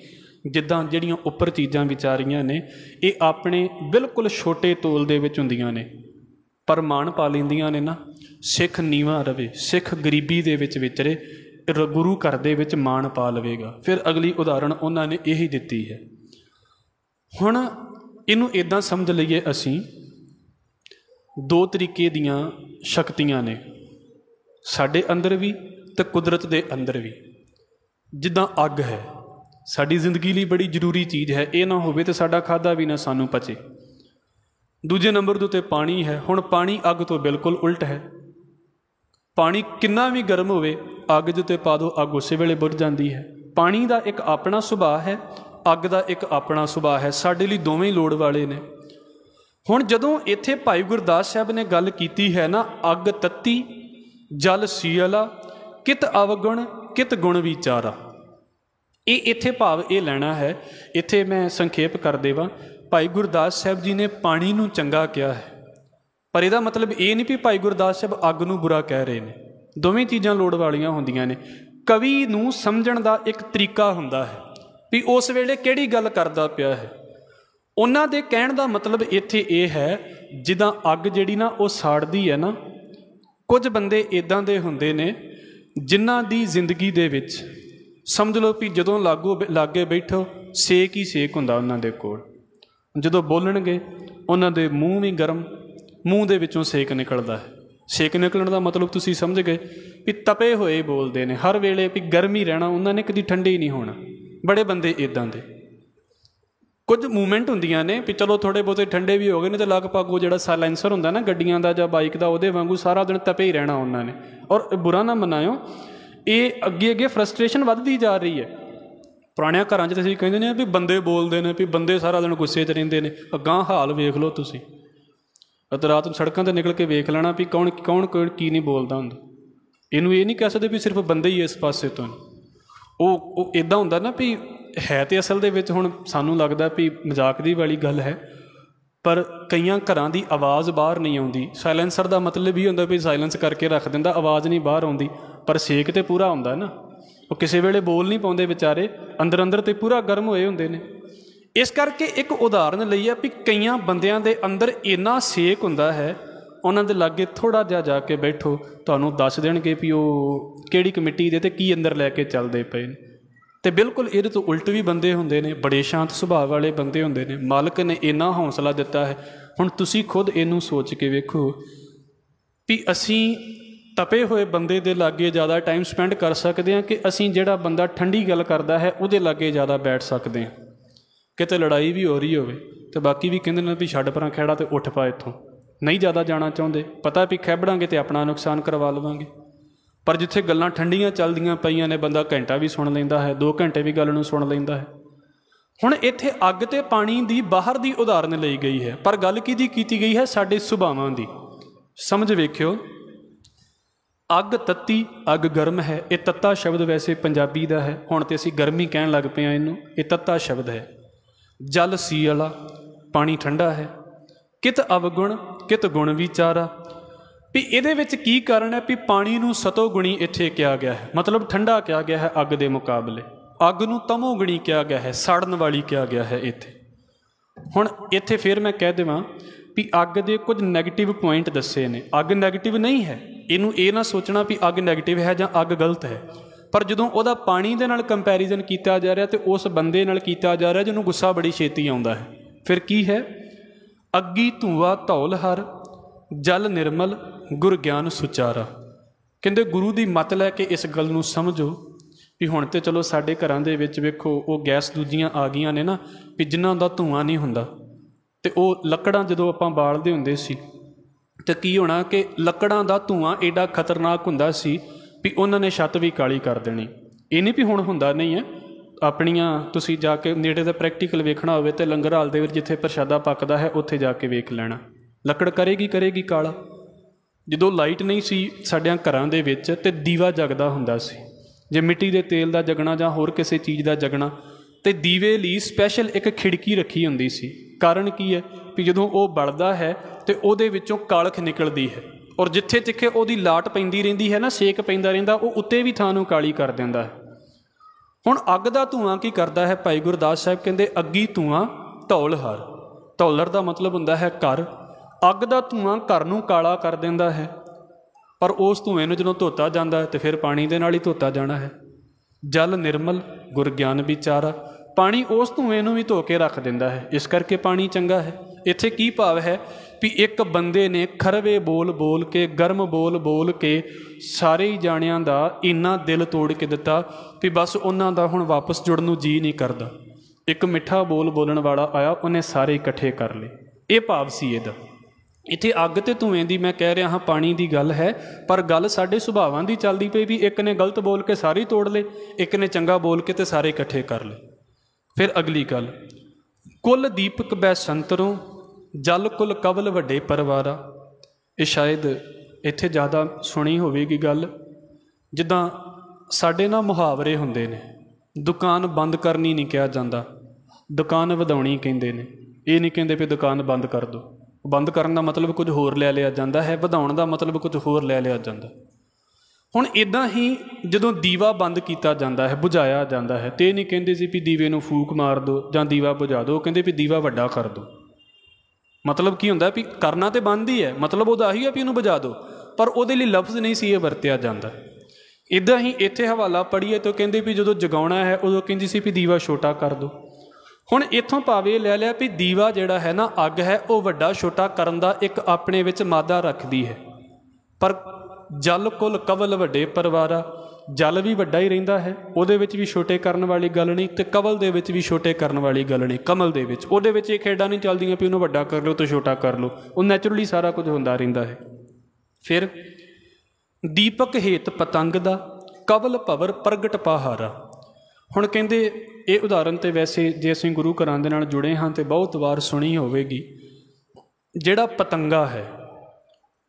ਜਿੱਦਾਂ ਜਿਹੜੀਆਂ ਉੱਪਰ ਚੀਜ਼ਾਂ ਵਿਚਾਰੀਆਂ ਨੇ, ਇਹ ਆਪਣੇ ਬਿਲਕੁਲ ਛੋਟੇ ਤੋਲ ਦੇ ਵਿੱਚ ਹੁੰਦੀਆਂ ਨੇ। ਪਰ ਮਾਣ ਪਾ ਲੈਂਦੀਆਂ ਨੇ ਨਾ, ਸਿੱਖ ਨੀਵਾ ਰਵੇ, ਸਿੱਖ ਗਰੀਬੀ ਦੇ ਵਿੱਚ ਵਿਚਰੇ, ਰ- ਗੁਰੂ ਘਰ ਦੇ ਵਿੱਚ ਮਾਣ ਪਾ ਲਵੇਗਾ। ਫਿਰ ਅਗਲੀ ਉਦਾਹਰਣ ਉਹਨਾਂ ਨੇ ਇਹੀ ਦਿੱਤੀ ਹੈ। ਹੁਣ ਇਹਨੂੰ ਇਦਾਂ ਸਮਝ ਲਈਏ ਅਸੀਂ, ਦੋ ਤਰੀਕੇ ਦੀਆਂ ਸ਼ਕਤੀਆਂ ਨੇ, ਸਾਡੇ ਅੰਦਰ ਵੀ ਤੇ ਕੁਦਰਤ ਦੇ ਅੰਦਰ ਵੀ। ਜਿੱਦਾਂ ਅੱਗ ਹੈ, ਸਾਡੀ ਜ਼ਿੰਦਗੀ ਲਈ ਬੜੀ ਜ਼ਰੂਰੀ ਚੀਜ਼ ਹੈ, ਇਹ ਨਾ ਹੋਵੇ ਤੇ ਸਾਡਾ ਖਾਦਾ ਵੀ ਨਾ ਸਾਨੂੰ ਪਚੇ। ਦੂਜੇ ਨੰਬਰ ਦੇ ਉੱਤੇ ਪਾਣੀ ਹੈ, ਹੁਣ ਪਾਣੀ ਅੱਗ ਤੋਂ ਬਿਲਕੁਲ ਉਲਟ ਹੈ। ਪਾਣੀ ਕਿੰਨਾ ਵੀ ਗਰਮ ਹੋਵੇ, ਅੱਗ ਦੇ ਉੱਤੇ ਪਾ ਦਿਓ ਅੱਗ ਉਸੇ ਵੇਲੇ ਬੁਝ ਜਾਂਦੀ ਹੈ। ਪਾਣੀ ਦਾ ਇੱਕ ਆਪਣਾ ਸੁਭਾਅ ਹੈ ਅੱਗ ਦਾ ਇੱਕ ਆਪਣਾ ਸੁਭਾਅ ਹੈ, ਸਾਡੇ ਲਈ ਦੋਵੇਂ ਲੋੜ ਵਾਲੇ ਨੇ। ਹੁਣ ਜਦੋਂ ਇੱਥੇ ਭਾਈ ਗੁਰਦਾਸ ਸਾਹਿਬ ਨੇ ਗੱਲ ਕੀਤੀ ਹੈ ਨਾ, ਅੱਗ ਤੱਤੀ, ਜਲ ਸੀਲਾ ਕਿਤ ਅਵਗੁਣ, ਕਿਤ ਗੁਣ ਵਿਚਾਰਾ। ਇਹ ਇੱਥੇ ਭਾਵ ਇਹ ਲੈਣਾ ਹੈ, ਇੱਥੇ ਮੈਂ ਸੰਖੇਪ ਕਰ ਦੇਵਾਂ, ਭਾਈ ਗੁਰਦਾਸ ਸਾਹਿਬ ਜੀ ਨੇ ਪਾਣੀ ਨੂੰ ਚੰਗਾ ਕਿਹਾ ਹੈ। ਪਰ ਇਹਦਾ ਮਤਲਬ ਇਹ ਨਹੀਂ ਵੀ ਭਾਈ ਗੁਰਦਾਸ ਸਾਹਿਬ ਅੱਗ ਨੂੰ ਬੁਰਾ ਕਹਿ ਰਹੇ ਨੇ। ਦੋਵੇਂ ਚੀਜ਼ਾਂ ਲੋੜ ਵਾਲੀਆਂ ਹੁੰਦੀਆਂ ਨੇ। ਕਵੀ ਨੂੰ ਸਮਝਣ ਦਾ ਇੱਕ ਤਰੀਕਾ ਹੁੰਦਾ ਹੈ। ਵੀ ਉਸ ਵੇਲੇ ਕਿਹੜੀ ਗੱਲ ਕਰਦਾ ਪਿਆ ਹੈ? ਉਹਨਾਂ ਦੇ ਕਹਿਣ ਦਾ ਮਤਲਬ ਇੱਥੇ ਇਹ ਹੈ, ਜਿੱਦਾਂ ਅੱਗ ਜਿਹੜੀ ਨਾ ਉਹ ਸਾੜਦੀ ਹੈ ਨਾ, ਕੁਝ ਬੰਦੇ ਇਦਾਂ ਦੇ ਹੁੰਦੇ ਨੇ ਜਿਨ੍ਹਾਂ ਦੀ ਜ਼ਿੰਦਗੀ ਦੇ ਵਿੱਚ ਸਮਝ ਲਓ ਵੀ ਜਦੋਂ ਲਾਗੂ ਲਾਗੇ ਬੈਠੋ, ਸੇਕ ਹੀ ਸੇਕ ਹੁੰਦਾ ਉਹਨਾਂ ਦੇ ਕੋਲ। ਜਦੋਂ ਬੋਲਣਗੇ, ਉਹਨਾਂ ਦੇ ਮੂੰਹ ਵੀ ਗਰਮ, ਮੂੰਹ ਦੇ ਵਿੱਚੋਂ ਸੇਕ ਨਿਕਲਦਾ ਹੈ। ਸੇਕ ਨਿਕਲਣ ਦਾ ਮਤਲਬ ਤੁਸੀਂ ਸਮਝ ਗਏ ਵੀ ਤਪੇ ਹੋਏ ਬੋਲਦੇ ਨੇ। ਹਰ ਵੇਲੇ ਵੀ ਗਰਮੀ ਰਹਿਣਾ, ਉਹਨਾਂ ਨੇ ਕਦੀ ਠੰਡੇ ਹੀ ਨਹੀਂ ਹੋਣਾ। ਬੜੇ ਬੰਦੇ ਇਦਾਂ ਦੇ। ਕੁਝ ਮੂਵਮੈਂਟ ਹੁੰਦੀਆਂ ਨੇ ਵੀ ਚਲੋ ਥੋੜੇ ਬਹੁਤੇ ਠੰਡੇ ਵੀ ਹੋ ਗਏ ਨੇ ਤੇ ਲਗਭਗ ਉਹ ਜਿਹੜਾ ਸਾਇਲੈਂਸਰ ਹੁੰਦਾ ਨਾ ਗੱਡੀਆਂ ਦਾ ਜਾਂ ਬਾਈਕ ਦਾ, ਉਹਦੇ ਵਾਂਗੂ ਸਾਰਾ ਦਿਨ ਤਪੇ ਹੀ ਰਹਿਣਾ ਉਹਨਾਂ ਨੇ। ਔਰ ਬੁਰਾ ਨਾ ਮਨਾਇਓ, ਇਹ ਅੱਗੇ ਅੱਗੇ ਫਰਸਟ੍ਰੇਸ਼ਨ ਵੱਧਦੀ ਜਾ ਰਹੀ ਹੈ। ਪੁਰਾਣਿਆਂ ਘਰਾਂ 'ਚ ਤੁਸੀਂ ਕਹਿੰਦੇ ਨੇ ਵੀ ਬੰਦੇ ਬੋਲਦੇ ਨੇ ਵੀ ਬੰਦੇ ਸਾਰਾ ਦਿਨ ਗੁੱਸੇ 'ਚ ਰਹਿੰਦੇ ਨੇ। ਅਗਾਂਹ ਹਾਲ ਵੇਖ ਲਓ ਤੁਸੀਂ। ਅਤੇ ਰਾਤ ਨੂੰ ਸੜਕਾਂ ਤੇ ਨਿਕਲ ਕੇ ਵੇਖ ਲੈਣਾ ਵੀ ਕੌਣ ਕੌਣ ਕੋਈ ਕੀ ਨਹੀਂ ਬੋਲਦਾ ਹੁੰਦਾ। ਇਹਨੂੰ ਇਹ ਨਹੀਂ ਕਹਿ ਸਕਦੇ ਵੀ ਸਿਰਫ ਬੰਦੇ ਹੀ ਇਸ ਪਾਸੇ ਤੋਂ ਨੇ। ਉਹ ਉਹ ਇਦਾਂ ਹੁੰਦਾ ਨਾ ਵੀ ਹੈ ਤੇ ਅਸਲ ਦੇ ਵਿੱਚ ਹੁਣ ਸਾਨੂੰ ਲੱਗਦਾ ਵੀ ਮਜ਼ਾਕ ਦੀ ਵਾਲੀ ਗੱਲ ਹੈ, ਪਰ ਕਈਆਂ ਘਰਾਂ ਦੀ ਆਵਾਜ਼ ਬਾਹਰ ਨਹੀਂ ਆਉਂਦੀ। ਸਾਇਲੈਂਸਰ ਦਾ ਮਤਲਬ ਇਹ ਹੁੰਦਾ ਵੀ ਸਾਇਲੈਂਸ ਕਰਕੇ ਰੱਖ ਦਿੰਦਾ, ਆਵਾਜ਼ ਨਹੀਂ ਬਾਹਰ ਆਉਂਦੀ, ਪਰ ਸੇਕ ਤੇ ਪੂਰਾ ਆਉਂਦਾ ਨਾ। ਉਹ ਕਿਸੇ ਵੇਲੇ ਬੋਲ ਨਹੀਂ ਪਾਉਂਦੇ ਵਿਚਾਰੇ, ਅੰਦਰ ਅੰਦਰ ਤੇ ਪੂਰਾ ਗਰਮ ਹੋਏ ਹੁੰਦੇ ਨੇ। ਇਸ ਕਰਕੇ ਇੱਕ ਉਦਾਹਰਨ ਲਈ ਆ ਵੀ ਕਈਆਂ ਬੰਦਿਆਂ ਦੇ ਅੰਦਰ ਇੰਨਾ ਸੇਕ ਹੁੰਦਾ ਹੈ ਉਹਨਾਂ ਦੇ ਲਾਗੇ ਥੋੜਾ ਜਿਹਾ ਜਾ ਕੇ ਬੈਠੋ, ਤੁਹਾਨੂੰ ਦੱਸ ਦੇਣਗੇ ਵੀ ਉਹ ਕਿਹੜੀ ਕਮੇਟੀ ਦੇ ਤੇ ਕੀ ਅੰਦਰ ਲੈ ਕੇ ਚੱਲਦੇ ਪਏ ਨੇ। ਤੇ ਬਿਲਕੁਲ ਇਹਦੇ ਤੋਂ ਉਲਟ ਵੀ ਬੰਦੇ ਹੁੰਦੇ ਨੇ, ਬੜੇ ਸ਼ਾਂਤ ਸੁਭਾਅ ਵਾਲੇ ਬੰਦੇ ਹੁੰਦੇ ਨੇ। ਮਾਲਕ ਨੇ ਇੰਨਾ ਹੌਸਲਾ ਦਿੱਤਾ ਹੈ। ਹੁਣ ਤੁਸੀਂ ਖੁਦ ਇਹਨੂੰ ਸੋਚ ਕੇ ਵੇਖੋ ਵੀ ਅਸੀਂ ਤਪੇ ਹੋਏ ਬੰਦੇ ਦੇ ਲਾਗੇ ਜ਼ਿਆਦਾ ਟਾਈਮ ਸਪੈਂਡ ਕਰ ਸਕਦੇ ਹਾਂ ਕਿ ਅਸੀਂ ਜਿਹੜਾ ਬੰਦਾ ਠੰਡੀ ਗੱਲ ਕਰਦਾ ਹੈ, ਉਹਦੇ ਲਾਗੇ ਜ਼ਿਆਦਾ ਬੈਠ ਸਕਦੇ ਹਾਂ। ਕਿਤੇ ਲੜਾਈ ਵੀ ਹੋ ਰਹੀ ਹੋਵੇ ਤੇ ਬਾਕੀ ਵੀ ਕਹਿੰਦੇ ਨੇ ਵੀ ਛੱਡ ਪਰਾਂ ਖਹਿੜਾ ਤੇ ਉੱਠ ਪਾ ਇੱਥੋਂ। ਨਹੀਂ ਜ਼ਿਆਦਾ ਜਾਣਾ ਚਾਹੁੰਦੇ। ਪਤਾ ਵੀ ਖੈਬੜਾਂਗੇ ਤੇ ਆਪਣਾ ਨੁਕਸਾਨ ਕਰਵਾ ਲਵਾਂਗੇ। ਪਰ ਜਿੱਥੇ ਗੱਲਾਂ ਠੰਡੀਆਂ ਚੱਲਦੀਆਂ ਪਈਆਂ ਨੇ, ਬੰਦਾ ਘੰਟਾ ਵੀ ਸੁਣ ਲੈਂਦਾ ਹੈ 2 ਘੰਟੇ ਵੀ ਗੱਲ ਨੂੰ ਸੁਣ ਲੈਂਦਾ ਹੈ। ਹੁਣ ਇੱਥੇ ਅੱਗ ਤੇ ਪਾਣੀ ਦੀ ਬਾਹਰ ਦੀ ਉਦਾਹਰਨ ਲਈ ਗਈ ਹੈ, ਪਰ ਗੱਲ ਕਿਹਦੀ ਕੀਤੀ ਗਈ ਹੈ? ਸਾਡੇ ਸੁਭਾਵਾਂ ਦੀ। ਸਮਝ ਵੇਖਿਓ। ਅੱਗ ਤੱਤੀ, ਅੱਗ ਗਰਮ ਹੈ। ਇਹ ਤੱਤਾ ਸ਼ਬਦ ਵੈਸੇ ਪੰਜਾਬੀ ਦਾ ਹੈ। ਹੁਣ ਤੇ ਅਸੀਂ ਗਰਮੀ ਕਹਿਣ ਲੱਗ ਪਏ ਆ ਇਹਨੂੰ। ਇਹ ਤੱਤਾ ਸ਼ਬਦ ਹੈ। ਜਲ ਸੀ ਵਾਲਾ ਪਾਣੀ ਠੰਡਾ ਹੈ। ਕਿਤ ਅਵਗੁਣ ਕਿਤ ਗੁਣ ਵਿਚਾਰਾ। ਵੀ ਇਹਦੇ ਵਿੱਚ ਕੀ ਕਾਰਨ ਹੈ ਵੀ ਪਾਣੀ ਨੂੰ ਸਤੋ ਗੁਣੀ ਇੱਥੇ ਕਿਹਾ ਗਿਆ ਹੈ। ਮਤਲਬ ਠੰਡਾ ਕਿਹਾ ਗਿਆ ਹੈ ਅੱਗ ਦੇ ਮੁਕਾਬਲੇ। ਅੱਗ ਨੂੰ ਤਮੋ ਗੁਣੀ ਕਿਹਾ ਗਿਆ ਹੈ, ਸੜਨ ਵਾਲੀ ਕਿਹਾ ਗਿਆ ਹੈ ਇੱਥੇ। ਹੁਣ ਇੱਥੇ ਫੇਰ ਮੈਂ ਕਹਿ ਦੇਵਾਂ ਵੀ ਅੱਗ ਦੇ ਕੁਝ ਨੈਗੇਟਿਵ ਪੁਆਇੰਟ ਦੱਸੇ ਨੇ। ਅੱਗ ਨੈਗੇਟਿਵ ਨਹੀਂ ਹੈ। ਇਹਨੂੰ ਇਹ ਨਾ ਸੋਚਣਾ ਵੀ ਅੱਗ ਨੈਗੇਟਿਵ ਹੈ ਜਾਂ ਅੱਗ ਗਲਤ ਹੈ। ਪਰ ਜਦੋਂ ਉਹਦਾ ਪਾਣੀ ਦੇ ਨਾਲ ਕੰਪੈਰੀਜ਼ਨ ਕੀਤਾ ਜਾ ਰਿਹਾ ਤੇ ਉਸ ਬੰਦੇ ਨਾਲ ਕੀਤਾ ਜਾ ਰਿਹਾ ਜਿਹਨੂੰ ਗੁੱਸਾ ਬੜੀ ਛੇਤੀ ਆਉਂਦਾ ਹੈ। ਫਿਰ ਕੀ ਹੈ? ਅੱਗੀ ਧੂਆ ਧੌਲ ਹਰ, ਜਲ ਨਿਰਮਲ ਗੁਰ ਗਿਆਨ ਸੁਚਾਰਾ। ਕਹਿੰਦੇ ਗੁਰੂ ਦੀ ਮਤ ਲੈ ਕੇ ਇਸ ਗੱਲ ਨੂੰ ਸਮਝੋ ਵੀ ਹੁਣ ਤੇ ਚਲੋ ਸਾਡੇ ਘਰਾਂ ਦੇ ਵਿੱਚ ਵੇਖੋ, ਉਹ ਗੈਸ ਦੂਜੀਆਂ ਆ ਗਈਆਂ ਨੇ ਨਾ ਵੀ ਜਿਨ੍ਹਾਂ ਦਾ ਧੂਆਂ ਨਹੀਂ ਹੁੰਦਾ। ਤੇ ਉਹ ਲੱਕੜਾਂ ਜਦੋਂ ਆਪਾਂ ਬਾਲਦੇ ਹੁੰਦੇ ਸੀ, ਤੇ ਕੀ ਹੋਣਾ ਕਿ ਲੱਕੜਾਂ ਦਾ ਧੂਆਂ ਐਡਾ ਖਤਰਨਾਕ ਹੁੰਦਾ ਸੀ ਵੀ ਉਹਨਾਂ ਨੇ ਛੱਤ ਵੀ ਕਾਲੀ ਕਰ ਦੇਣੀ। ਇਹ ਨਹੀਂ ਵੀ ਹੁਣ ਹੁੰਦਾ ਨਹੀਂ ਹੈ ਆਪਣੀਆਂ ਤੁਸੀਂ ਜਾ ਕੇ ਨੇੜੇ ਦਾ ਪ੍ਰੈਕਟੀਕਲ ਵੇਖਣਾ ਹੋਵੇ ਤੇ ਲੰਗਰ ਹਾਲ ਦੇ ਵਿੱਚ ਜਿੱਥੇ ਪ੍ਰਸ਼ਾਦਾ ਪੱਕਦਾ ਹੈ, ਉੱਥੇ ਜਾ ਕੇ ਵੇਖ ਲੈਣਾ। ਲੱਕੜ ਕਰੇਗੀ ਕਰੇਗੀ ਕਾਲਾ। ਜਦੋਂ ਲਾਈਟ ਨਹੀਂ ਸੀ ਸਾਡਿਆਂ ਘਰਾਂ ਦੇ ਵਿੱਚ ਤੇ ਦੀਵਾ ਜਗਦਾ ਹੁੰਦਾ ਸੀ। ਜੇ ਮਿੱਟੀ ਦੇ ਤੇਲ ਦਾ ਜਗਣਾ ਜਾਂ ਹੋਰ ਕਿਸੇ ਚੀਜ਼ ਦਾ ਜਗਣਾ, ਤੇ ਦੀਵੇ ਲਈ ਸਪੈਸ਼ਲ ਇੱਕ ਖਿੜਕੀ ਰੱਖੀ ਹੁੰਦੀ ਸੀ। ਕਾਰਨ ਕੀ ਹੈ? ਵੀ ਜਦੋਂ ਉਹ ਬਲਦਾ ਹੈ ਤੇ ਉਹਦੇ ਵਿੱਚੋਂ ਕਾਲਖ ਨਿਕਲਦੀ ਹੈ। ਔਰ ਜਿੱਥੇ ਜਿੱਥੇ ਉਹਦੀ ਲਾਟ ਪੈਂਦੀ ਰਹਿੰਦੀ ਹੈ ਨਾ, ਸੇਕ ਪੈਂਦਾ ਰਹਿੰਦਾ, ਉਹ ਉੱਤੇ ਵੀ ਥਾਂ ਨੂੰ ਕਾਲੀ ਕਰ ਦਿੰਦਾ ਹੈ। ਹੁਣ ਅੱਗ ਦਾ ਧੂਆਂ ਕੀ ਕਰਦਾ ਹੈ? ਭਾਈ ਗੁਰਦਾਸ ਸਾਹਿਬ ਕਹਿੰਦੇ, ਅੱਗੀ ਧੂਆਂ, ਧੌਲ ਹਰ। ਧੌਲਰ ਦਾ ਮਤਲਬ ਹੁੰਦਾ ਹੈ ਘਰ। ਅੱਗ ਦਾ ਧੂਆਂ ਘਰ ਨੂੰ ਕਾਲਾ ਕਰ ਦਿੰਦਾ ਹੈ। ਪਰ ਉਸ ਧੂਏ ਨੂੰ ਜਦੋਂ ਧੋਤਾ ਜਾਂਦਾ ਹੈ, ਤੇ ਫਿਰ ਪਾਣੀ ਦੇ ਨਾਲ ਹੀ ਧੋਤਾ ਜਾਣਾ ਹੈ। ਜਲ ਨਿਰਮਲ ਗੁਰ ਗਿਆਨ ਵਿਚਾਰਾ। ਪਾਣੀ ਉਸ ਧੂਏ ਨੂੰ ਵੀ ਧੋ ਕੇ ਰੱਖ ਦਿੰਦਾ ਹੈ। ਇਸ ਕਰਕੇ ਪਾਣੀ ਚੰਗਾ ਹੈ। ਇੱਥੇ ਕੀ ਭਾਵ ਹੈ? ਵੀ ਇੱਕ ਬੰਦੇ ਨੇ ਖਰਵੇ ਬੋਲ ਬੋਲ ਕੇ, ਗਰਮ ਬੋਲ ਬੋਲ ਕੇ ਸਾਰੇ ਹੀ ਜਾਣਿਆਂ ਦਾ ਇੰਨਾ ਦਿਲ ਤੋੜ ਕੇ ਦਿੱਤਾ ਵੀ ਬਸ ਉਹਨਾਂ ਦਾ ਹੁਣ ਵਾਪਸ ਜੁੜਨ ਨੂੰ ਜੀ ਨਹੀਂ ਕਰਦਾ। ਇੱਕ ਮਿੱਠਾ ਬੋਲ ਬੋਲਣ ਵਾਲਾ ਆਇਆ, ਉਹਨੇ ਸਾਰੇ ਇਕੱਠੇ ਕਰ ਲਏ। ਇਹ ਭਾਵ ਸੀ ਇਹਦਾ। ਇੱਥੇ ਅੱਗ ਤੇ ਧੂਏ ਦੀ ਮੈਂ ਕਹਿ ਰਿਹਾ ਹਾਂ, ਪਾਣੀ ਦੀ ਗੱਲ ਹੈ, ਪਰ ਗੱਲ ਸਾਡੇ ਸੁਭਾਵਾਂ ਦੀ ਚੱਲਦੀ ਪਈ ਵੀ ਇੱਕ ਨੇ ਗਲਤ ਬੋਲ ਕੇ ਸਾਰੇ ਤੋੜ ਲਏ, ਇੱਕ ਨੇ ਚੰਗਾ ਬੋਲ ਕੇ ਤੇ ਸਾਰੇ ਇਕੱਠੇ ਕਰ ਲਏ। ਫਿਰ ਅਗਲੀ ਗੱਲ, ਕੁੱਲ ਦੀਪਕ ਬੈ ਸੰਤਰੋਂ ਜਲ ਕੁਲ ਕਵਲ ਵੱਡੇ ਪਰਵਾਰਾ। ਇਹ ਸ਼ਾਇਦ ਇੱਥੇ ਜ਼ਿਆਦਾ ਸੁਣੀ ਹੋਵੇਗੀ ਗੱਲ। ਜਿੱਦਾਂ ਸਾਡੇ ਨਾਲ ਮੁਹਾਵਰੇ ਹੁੰਦੇ ਨੇ। ਦੁਕਾਨ ਬੰਦ ਕਰਨੀ ਨਹੀਂ ਕਿਹਾ ਜਾਂਦਾ। ਦੁਕਾਨ ਵਧਾਉਣੀ ਕਹਿੰਦੇ ਨੇ। ਇਹ ਨਹੀਂ ਕਹਿੰਦੇ ਵੀ ਦੁਕਾਨ ਬੰਦ ਕਰ ਦਿਓ ਬੰਦ ਕਰਨ ਦਾ ਮਤਲਬ ਕੁਝ ਹੋਰ ਲੈ ਲਿਆ ਜਾਂਦਾ ਹੈ। ਵਧਾਉਣ ਦਾ ਮਤਲਬ ਕੁਝ ਹੋਰ ਲੈ ਲਿਆ ਜਾਂਦਾ। ਹੁਣ ਇਦਾਂ ਹੀ ਜਦੋਂ ਦੀਵਾ ਬੰਦ ਕੀਤਾ ਜਾਂਦਾ ਹੈ, ਬੁਝਾਇਆ ਜਾਂਦਾ ਹੈ, ਤੇ ਇਹ ਨਹੀਂ ਕਹਿੰਦੇ ਸੀ ਵੀ ਦੀਵੇ ਨੂੰ ਫੂਕ ਮਾਰ ਦਿਓ ਜਾਂ ਦੀਵਾ ਬੁਝਾ ਦਿਓ ਕਹਿੰਦੇ ਵੀ ਦੀਵਾ ਵੱਡਾ ਕਰ ਦਿਓ ਮਤਲਬ ਕੀ ਹੁੰਦਾ ਵੀ ਕਰਨਾ ਤੇ ਬੰਦ ਹੀ ਹੈ, ਮਤਲਬ ਉਹਦਾ ਆਹੀ ਹੈ ਵੀ ਉਹਨੂੰ ਬੁਝਾ ਦਿਓ, ਪਰ ਉਹਦੇ ਲਈ ਲਫ਼ਜ਼ ਨਹੀਂ ਸੀ ਇਹ ਵਰਤਿਆ ਜਾਂਦਾ। ਇਦਾਂ ਹੀ ਇੱਥੇ ਹਵਾਲਾ ਪੜੀਏ ਤਾਂ ਕਹਿੰਦੇ ਵੀ ਜਦੋਂ ਜਗਾਉਣਾ ਹੈ, ਉਦੋਂ ਕਹਿੰਦੀ ਸੀ ਵੀ ਦੀਵਾ ਛੋਟਾ ਕਰ ਦਿਓ। ਹੁਣ ਇੱਥੋਂ ਭਾਵੇਂ ਲੈ ਲਿਆ ਵੀ ਦੀਵਾ ਜਿਹੜਾ ਹੈ ਨਾ, ਅੱਗ ਹੈ, ਉਹ ਵੱਡਾ ਛੋਟਾ ਕਰਨ ਦਾ ਇੱਕ ਆਪਣੇ ਵਿੱਚ ਮਾਦਾ ਰੱਖਦੀ ਹੈ। ਪਰ ਜਲ ਕੁਲ ਕਵਲ ਵੱਡੇ ਪਰਵਾਰਾ ਜਲ ਵੀ ਵੱਡਾ ਹੀ ਰਹਿੰਦਾ ਹੈ, ਉਹਦੇ ਵਿੱਚ ਵੀ ਛੋਟੇ ਕਰਨ ਵਾਲੀ ਗੱਲ ਨਹੀਂ ਤੇ ਕਮਲ ਦੇ ਵਿੱਚ ਵੀ ਛੋਟੇ ਕਰਨ ਵਾਲੀ ਗੱਲ ਨਹੀਂ, ਕਮਲ ਦੇ ਵਿੱਚ। ਉਹਦੇ ਵਿੱਚ ਇਹ ਖੇਡਾਂ ਨਹੀਂ ਚੱਲਦੀਆਂ ਵੀ ਉਹਨੂੰ ਵੱਡਾ ਕਰ ਲਓ ਤੇ ਛੋਟਾ ਕਰ ਲਓ। ਉਹ ਨੈਚੁਰਲੀ ਸਾਰਾ ਕੁਝ ਹੁੰਦਾ ਰਹਿੰਦਾ ਹੈ। ਫਿਰ ਦੀਪਕ ਹੇਤ ਪਤੰਗ ਦਾ, ਕਵਲ ਭਵਰ ਪ੍ਰਗਟ ਪਹਾਰਾ ਹੁਣ ਕਹਿੰਦੇ ਇਹ ਉਦਾਹਰਨ ਤੇ ਵੈਸੇ ਜੇ ਅਸੀਂ ਗੁਰੂ ਘਰਾਂ ਦੇ ਨਾਲ ਜੁੜੇ ਹਾਂ ਤੇ ਬਹੁਤ ਵਾਰ ਸੁਣੀ ਹੋਵੇਗੀ, ਜਿਹੜਾ ਪਤੰਗਾ ਹੈ,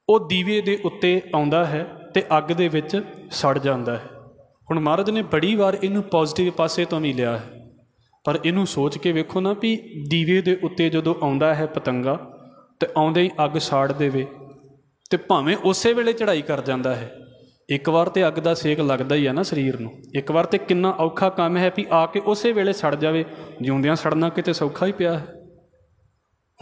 ਉਹ ਦੀਵੇ ਦੇ ਉੱਤੇ ਆਉਂਦਾ ਹੈ ਤੇ ਅੱਗ ਦੇ ਵਿੱਚ ਸੜ ਜਾਂਦਾ ਹੈ। ਹੁਣ ਮਹਾਰਾਜ ਨੇ ਬੜੀ ਵਾਰ ਇਹਨੂੰ ਪੋਜ਼ਿਟਿਵ ਪਾਸੇ ਤੋਂ ਵੀ ਲਿਆ ਹੈ। ਪਰ ਇਹਨੂੰ ਸੋਚ ਕੇ ਵੇਖੋ ਨਾ ਵੀ ਦੀਵੇ ਦੇ ਉੱਤੇ ਜਦੋਂ ਆਉਂਦਾ ਹੈ ਪਤੰਗਾ, ਤੇ ਆਉਂਦੇ ਹੀ ਅੱਗ ਸਾੜ ਦੇਵੇ ਤੇ ਭਾਵੇਂ ਉਸੇ ਵੇਲੇ ਚੜ੍ਹਾਈ ਕਰ ਜਾਂਦਾ ਹੈ। ਇੱਕ ਵਾਰ ਤੇ ਅੱਗ ਦਾ ਸੇਕ ਲੱਗਦਾ ਹੀ ਆ ਨਾ ਸਰੀਰ ਨੂੰ। ਇੱਕ ਵਾਰ ਤੇ ਕਿੰਨਾ ਔਖਾ ਕੰਮ ਹੈ ਵੀ ਆ ਕੇ ਉਸੇ ਵੇਲੇ ਸੜ ਜਾਵੇ। ਜਿਉਂਦਿਆਂ ਸੜਨਾ ਕਿਤੇ ਸੌਖਾ ਹੀ ਪਿਆ ਹੈ।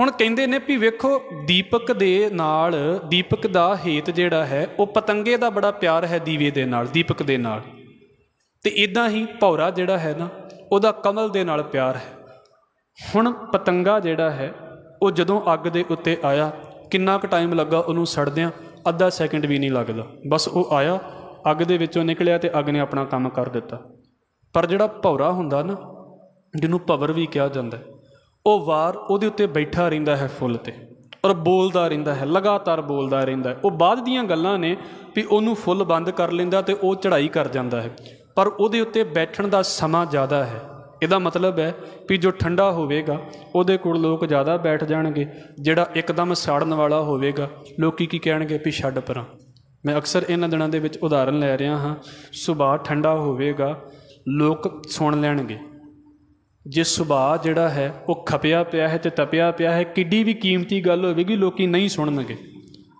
ਹੁਣ ਕਹਿੰਦੇ ਨੇ ਵੀ ਵੇਖੋ, ਦੀਪਕ ਦੇ ਨਾਲ, ਦੀਪਕ ਦਾ ਹੇਤ ਜਿਹੜਾ ਹੈ, ਉਹ ਪਤੰਗੇ ਦਾ ਬੜਾ ਪਿਆਰ ਹੈ ਦੀਵੇ ਦੇ ਨਾਲ, ਦੀਪਕ ਦੇ ਨਾਲ। ਤੇ ਇਦਾਂ ਹੀ ਭੌਰਾ ਜਿਹੜਾ ਹੈ ਨਾ, ਉਹਦਾ ਕਮਲ ਦੇ ਨਾਲ ਪਿਆਰ ਹੈ। ਹੁਣ ਪਤੰਗਾ ਜਿਹੜਾ ਹੈ, ਉਹ ਜਦੋਂ ਅੱਗ ਦੇ ਉੱਤੇ ਆਇਆ, ਕਿੰਨਾ ਕੁ ਟਾਈਮ ਲੱਗਾ ਉਹਨੂੰ ਸੜਦਿਆਂ, ਅੱਧਾ ਸੈਕਿੰਡ ਵੀ ਨਹੀਂ ਲੱਗਦਾ। ਬਸ ਉਹ ਆਇਆ, ਅੱਗ ਦੇ ਵਿੱਚੋਂ ਨਿਕਲਿਆ ਤੇ ਅੱਗ ਨੇ ਆਪਣਾ ਕੰਮ ਕਰ ਦਿੱਤਾ। ਪਰ ਜਿਹੜਾ ਭੌਰਾ ਹੁੰਦਾ ਨਾ, ਜਿਹਨੂੰ ਭਵਰ ਵੀ ਕਿਹਾ ਜਾਂਦਾ ਹੈ ਉਹ ਵਾਰ ਉਹਦੇ ਉੱਤੇ ਬੈਠਾ ਰਹਿੰਦਾ ਹੈ ਫੁੱਲ ਤੇ ਔਰ ਬੋਲਦਾ ਰਹਿੰਦਾ ਹੈ, ਲਗਾਤਾਰ ਬੋਲਦਾ ਰਹਿੰਦਾ ਹੈ। ਉਹ ਬਾਅਦ ਦੀਆਂ ਗੱਲਾਂ ਨੇ ਵੀ ਉਹਨੂੰ ਫੁੱਲ ਬੰਦ ਕਰ ਲੈਂਦਾ ਤੇ ਉਹ ਚੜ੍ਹਾਈ ਕਰ ਜਾਂਦਾ ਹੈ। ਪਰ ਉਹਦੇ ਉੱਤੇ ਬੈਠਣ ਦਾ ਸਮਾਂ ਜ਼ਿਆਦਾ ਹੈ। ਇਹਦਾ ਮਤਲਬ ਹੈ ਵੀ ਜੋ ਠੰਡਾ ਹੋਵੇਗਾ, ਉਹਦੇ ਕੋਲ ਲੋਕ ਜ਼ਿਆਦਾ ਬੈਠ ਜਾਣਗੇ। ਜਿਹੜਾ ਇੱਕਦਮ ਸਾੜਨ ਵਾਲਾ ਹੋਵੇਗਾ, ਲੋਕੀ ਕੀ ਕਹਿਣਗੇ ਵੀ ਛੱਡ ਪਰਾਂ। ਮੈਂ ਅਕਸਰ ਇਹਨਾਂ ਦਿਨਾਂ ਦੇ ਵਿੱਚ ਉਦਾਹਰਨ ਲੈ ਰਿਹਾ ਹਾਂ। ਸੁਭਾਅ ਠੰਡਾ ਹੋਵੇਗਾ, ਲੋਕ ਸੁਣ ਲੈਣਗੇ। ਜੇ ਸੁਭਾਅ ਜਿਹੜਾ ਹੈ, ਉਹ ਖਪਿਆ ਪਿਆ ਹੈ ਤੇ ਤਪਿਆ ਪਿਆ ਹੈ, ਕਿੱਡੀ ਵੀ ਕੀਮਤੀ ਗੱਲ ਹੋਵੇਗੀ, ਲੋਕੀ ਨਹੀਂ ਸੁਣਨਗੇ।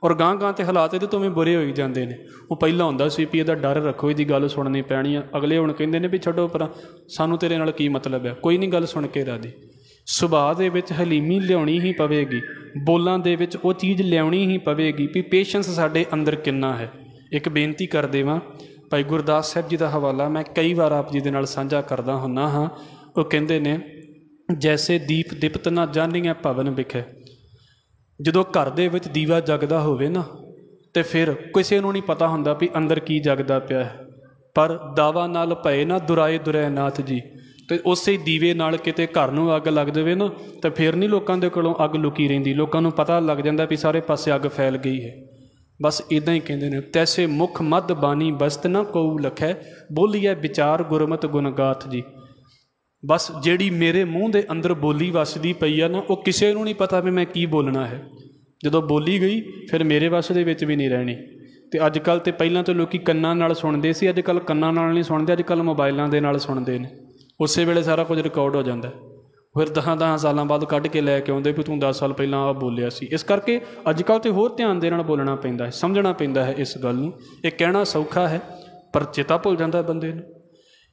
ਔਰ ਗਾਂ ਗਾਂ ਤੇ ਹਾਲਾਤ ਇਹਦੇ ਤੋਂ ਵੀ ਬੁਰੇ ਹੋਈ ਜਾਂਦੇ ਨੇ। ਉਹ ਪਹਿਲਾਂ ਹੁੰਦਾ ਸੀ ਵੀ ਇਹਦਾ ਡਰ ਰੱਖੋ, ਇਹਦੀ ਗੱਲ ਸੁਣਨੀ ਪੈਣੀ ਆ। ਅਗਲੇ ਹੁਣ ਕਹਿੰਦੇ ਨੇ ਵੀ ਛੱਡੋ ਪਰਾਂ, ਸਾਨੂੰ ਤੇਰੇ ਨਾਲ ਕੀ ਮਤਲਬ ਹੈ ਕੋਈ ਨਹੀਂ ਗੱਲ ਸੁਣ ਕੇ ਰਾਦੀ ਸੁਭਾਅ ਦੇ ਵਿੱਚ ਹਲੀਮੀ ਲਿਆਉਣੀ ਹੀ ਪਵੇਗੀ, ਬੋਲਾਂ ਦੇ ਵਿੱਚ ਉਹ ਚੀਜ਼ ਲਿਆਉਣੀ ਹੀ ਪਵੇਗੀ ਵੀ ਪੇਸ਼ੈਂਸ ਸਾਡੇ ਅੰਦਰ ਕਿੰਨਾ ਹੈ। ਇੱਕ ਬੇਨਤੀ ਕਰ ਦੇਵਾਂ, ਭਾਈ ਗੁਰਦਾਸ ਸਾਹਿਬ ਜੀ ਦਾ ਹਵਾਲਾ ਮੈਂ ਕਈ ਵਾਰ ਆਪ ਜੀ ਦੇ ਨਾਲ ਸਾਂਝਾ ਕਰਦਾ ਹੁੰਨਾ ਹਾਂ ਉਹ ਕਹਿੰਦੇ ਨੇ, ਜੈਸੇ ਦੀਪ ਦਿਪਤ ਨਾ ਜਾਣੀਆਂ ਭਵਨ ਵਿਖੇ। ਜਦੋਂ ਘਰ ਦੇ ਵਿੱਚ ਦੀਵਾ ਜਗਦਾ ਹੋਵੇ ਨਾ, ਤੇ ਫਿਰ ਕਿਸੇ ਨੂੰ ਨਹੀਂ ਪਤਾ ਹੁੰਦਾ ਵੀ ਅੰਦਰ ਕੀ ਜਗਦਾ ਪਿਆ ਹੈ। ਪਰ ਦਾਵਾ ਨਾਲ ਭਏ ਨਾ ਦੁਰਾਏ ਦੁਰੈ ਨਾਥ ਜੀ, ਤੇ ਉਸੇ ਦੀਵੇ ਨਾਲ ਕਿਤੇ ਘਰ ਨੂੰ ਅੱਗ ਲੱਗ ਜਾਵੇ ਨਾ, ਤੇ ਫਿਰ ਨਹੀਂ ਲੋਕਾਂ ਦੇ ਕੋਲੋਂ ਅੱਗ ਲੁਕੀ ਰਹਿੰਦੀ। ਲੋਕਾਂ ਨੂੰ ਪਤਾ ਲੱਗ ਜਾਂਦਾ ਵੀ ਸਾਰੇ ਪਾਸੇ ਅੱਗ ਫੈਲ ਗਈ ਹੈ। ਬਸ ਇਦਾਂ ਹੀ ਕਹਿੰਦੇ ਨੇ, ਤੈਸੇ ਮੁਖ ਮਦ ਬਾਣੀ ਬਸਤ ਨਾ ਕੋਉ ਲਖੈ, ਬੋਲੀਐ ਵਿਚਾਰ ਗੁਰਮਤ ਗੁਣਗਾਥ ਜੀ। ਬਸ ਜਿਹੜੀ ਮੇਰੇ ਮੂੰਹ ਦੇ ਅੰਦਰ ਬੋਲੀ ਵਸਦੀ ਪਈ ਆ ਨਾ, ਉਹ ਕਿਸੇ ਨੂੰ ਨਹੀਂ ਪਤਾ ਵੀ ਮੈਂ ਕੀ ਬੋਲਣਾ ਹੈ। ਜਦੋਂ ਬੋਲੀ ਗਈ, ਫਿਰ ਮੇਰੇ ਵਸ ਦੇ ਵਿੱਚ ਵੀ ਨਹੀਂ ਰਹਿਣੀ। ਤੇ ਅੱਜ ਕੱਲ ਤੇ ਪਹਿਲਾਂ ਤਾਂ ਲੋਕੀ ਕੰਨਾਂ ਨਾਲ ਸੁਣਦੇ ਸੀ ਅੱਜ ਕੱਲ ਕੰਨਾਂ ਨਾਲ ਨਹੀਂ ਸੁਣਦੇ ਅੱਜ ਕੱਲ ਮੋਬਾਈਲਾਂ ਦੇ ਨਾਲ ਸੁਣਦੇ ਨੇ। ਉਸੇ ਵੇਲੇ ਸਾਰਾ ਕੁਝ ਰਿਕਾਰਡ ਹੋ ਜਾਂਦਾ ਫਿਰ ਦਹਾਂ ਦਹਾਂ ਸਾਲਾਂ ਬਾਅਦ ਕੱਢ ਕੇ ਲੈ ਕੇ ਆਉਂਦੇ ਵੀ ਤੂੰ 10 ਸਾਲ ਪਹਿਲਾਂ ਆ ਬੋਲਿਆ ਸੀ। ਇਸ ਕਰਕੇ ਅੱਜ ਕੱਲ ਤੇ ਹੋਰ ਧਿਆਨ ਦੇ ਨਾਲ ਬੋਲਣਾ ਪੈਂਦਾ ਹੈ, ਸਮਝਣਾ ਪੈਂਦਾ ਹੈ ਇਸ ਗੱਲ ਨੂੰ। ਇਹ ਕਹਿਣਾ ਸੌਖਾ ਹੈ, ਪਰ ਚੇਤਾ ਭੁੱਲ ਜਾਂਦਾ ਬੰਦੇ ਨੂੰ।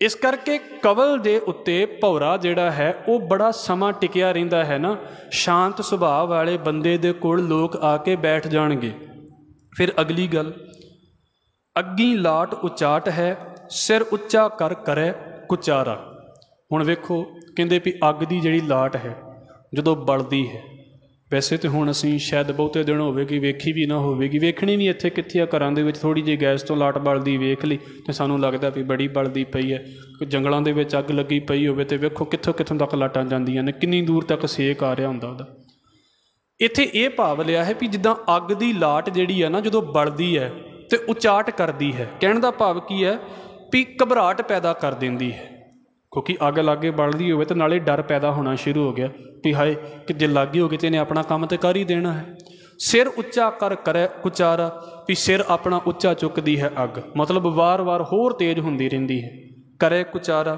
ਇਸ ਕਰਕੇ ਕਵਲ ਦੇ ਉੱਤੇ ਭੌਰਾ ਜਿਹੜਾ ਹੈ, ਉਹ ਬੜਾ ਸਮਾਂ ਟਿਕਿਆ ਰਹਿੰਦਾ ਹੈ ਨਾ। ਸ਼ਾਂਤ ਸੁਭਾਅ ਵਾਲੇ ਬੰਦੇ ਦੇ ਕੋਲ ਲੋਕ ਆ ਕੇ ਬੈਠ ਜਾਣਗੇ। ਫਿਰ ਅਗਲੀ ਗੱਲ, ਅੱਗੀ ਲਾਟ ਉਚਾਟ ਹੈ, ਸਿਰ ਉੱਚਾ ਕਰ ਕਰੈ ਕੁਚਾਰਾ। ਹੁਣ ਵੇਖੋ, ਕਹਿੰਦੇ ਵੀ ਅੱਗ ਦੀ ਜਿਹੜੀ ਲਾਟ ਹੈ, ਜਦੋਂ ਬਲਦੀ ਹੈ। ਵੈਸੇ ਤੇ ਹੁਣ ਅਸੀਂ ਸ਼ਾਇਦ ਬਹੁਤੇ ਦਿਨ ਹੋਵੇਗੀ, ਵੇਖੀ ਵੀ ਨਾ ਹੋਵੇਗੀ। ਵੇਖਣੀ ਵੀ ਇੱਥੇ ਕਿੱਥੇ ਆ ਘਰਾਂ ਦੇ ਵਿੱਚ ਥੋੜੀ ਜਿਹੀ ਗੈਸ ਤੋਂ ਲਾਟ ਬਲਦੀ ਵੇਖ ਲਈ ਤੇ ਸਾਨੂੰ ਲੱਗਦਾ ਵੀ ਬੜੀ ਬਲਦੀ ਪਈ ਹੈ। ਜੰਗਲਾਂ ਦੇ ਵਿੱਚ ਅੱਗ ਲੱਗੀ ਪਈ ਹੋਵੇ ਤੇ ਵੇਖੋ ਕਿੱਥੋਂ ਕਿੱਥੋਂ ਤੱਕ ਲਾਟਾਂ ਜਾਂਦੀਆਂ ਨੇ, ਕਿੰਨੀ ਦੂਰ ਤੱਕ ਸੇਕ ਆ ਰਿਹਾ ਹੁੰਦਾ ਉਹਦਾ। ਇੱਥੇ ਇਹ ਭਾਵ ਲਿਆ ਹੈ ਵੀ ਜਿੱਦਾਂ ਅੱਗ ਦੀ ਲਾਟ ਜਿਹੜੀ ਹੈ ਨਾ, ਜਦੋਂ ਬਲਦੀ ਹੈ ਤੇ ਉਚਾਟ ਕਰਦੀ ਹੈ, ਕਹਿਣ ਦਾ ਭਾਵ ਕੀ ਹੈ ਵੀ ਘਬਰਾਹਟ ਪੈਦਾ ਕਰ ਦਿੰਦੀ ਹੈ। ਕਿਉਂਕਿ ਅੱਗ ਲਾਗੇ ਬਲਦੀ ਹੋਵੇ ਤਾਂ ਨਾਲੇ ਡਰ ਪੈਦਾ ਹੋਣਾ ਸ਼ੁਰੂ ਹੋ ਗਿਆ। ਵੀ ਹਾਏ ਕਿ ਜੇ ਲੱਗੀ ਹੋਗੇ ਤੇ ਇਹਨੇ ਆਪਣਾ ਕੰਮ ਤੇ ਕਰ ਹੀ ਦੇਣਾ ਹੈ। ਸਿਰ ਉੱਚਾ ਕਰ ਕਰੈ ਕੁਚਾਰਾ, ਵੀ ਸਿਰ ਆਪਣਾ ਉੱਚਾ ਚੁੱਕਦੀ ਹੈ ਅੱਗ। ਮਤਲਬ ਵਾਰ-ਵਾਰ ਹੋਰ ਤੇਜ਼ ਹੁੰਦੀ ਰਹਿੰਦੀ ਹੈ। ਕਰੈ ਕੁਚਾਰਾ,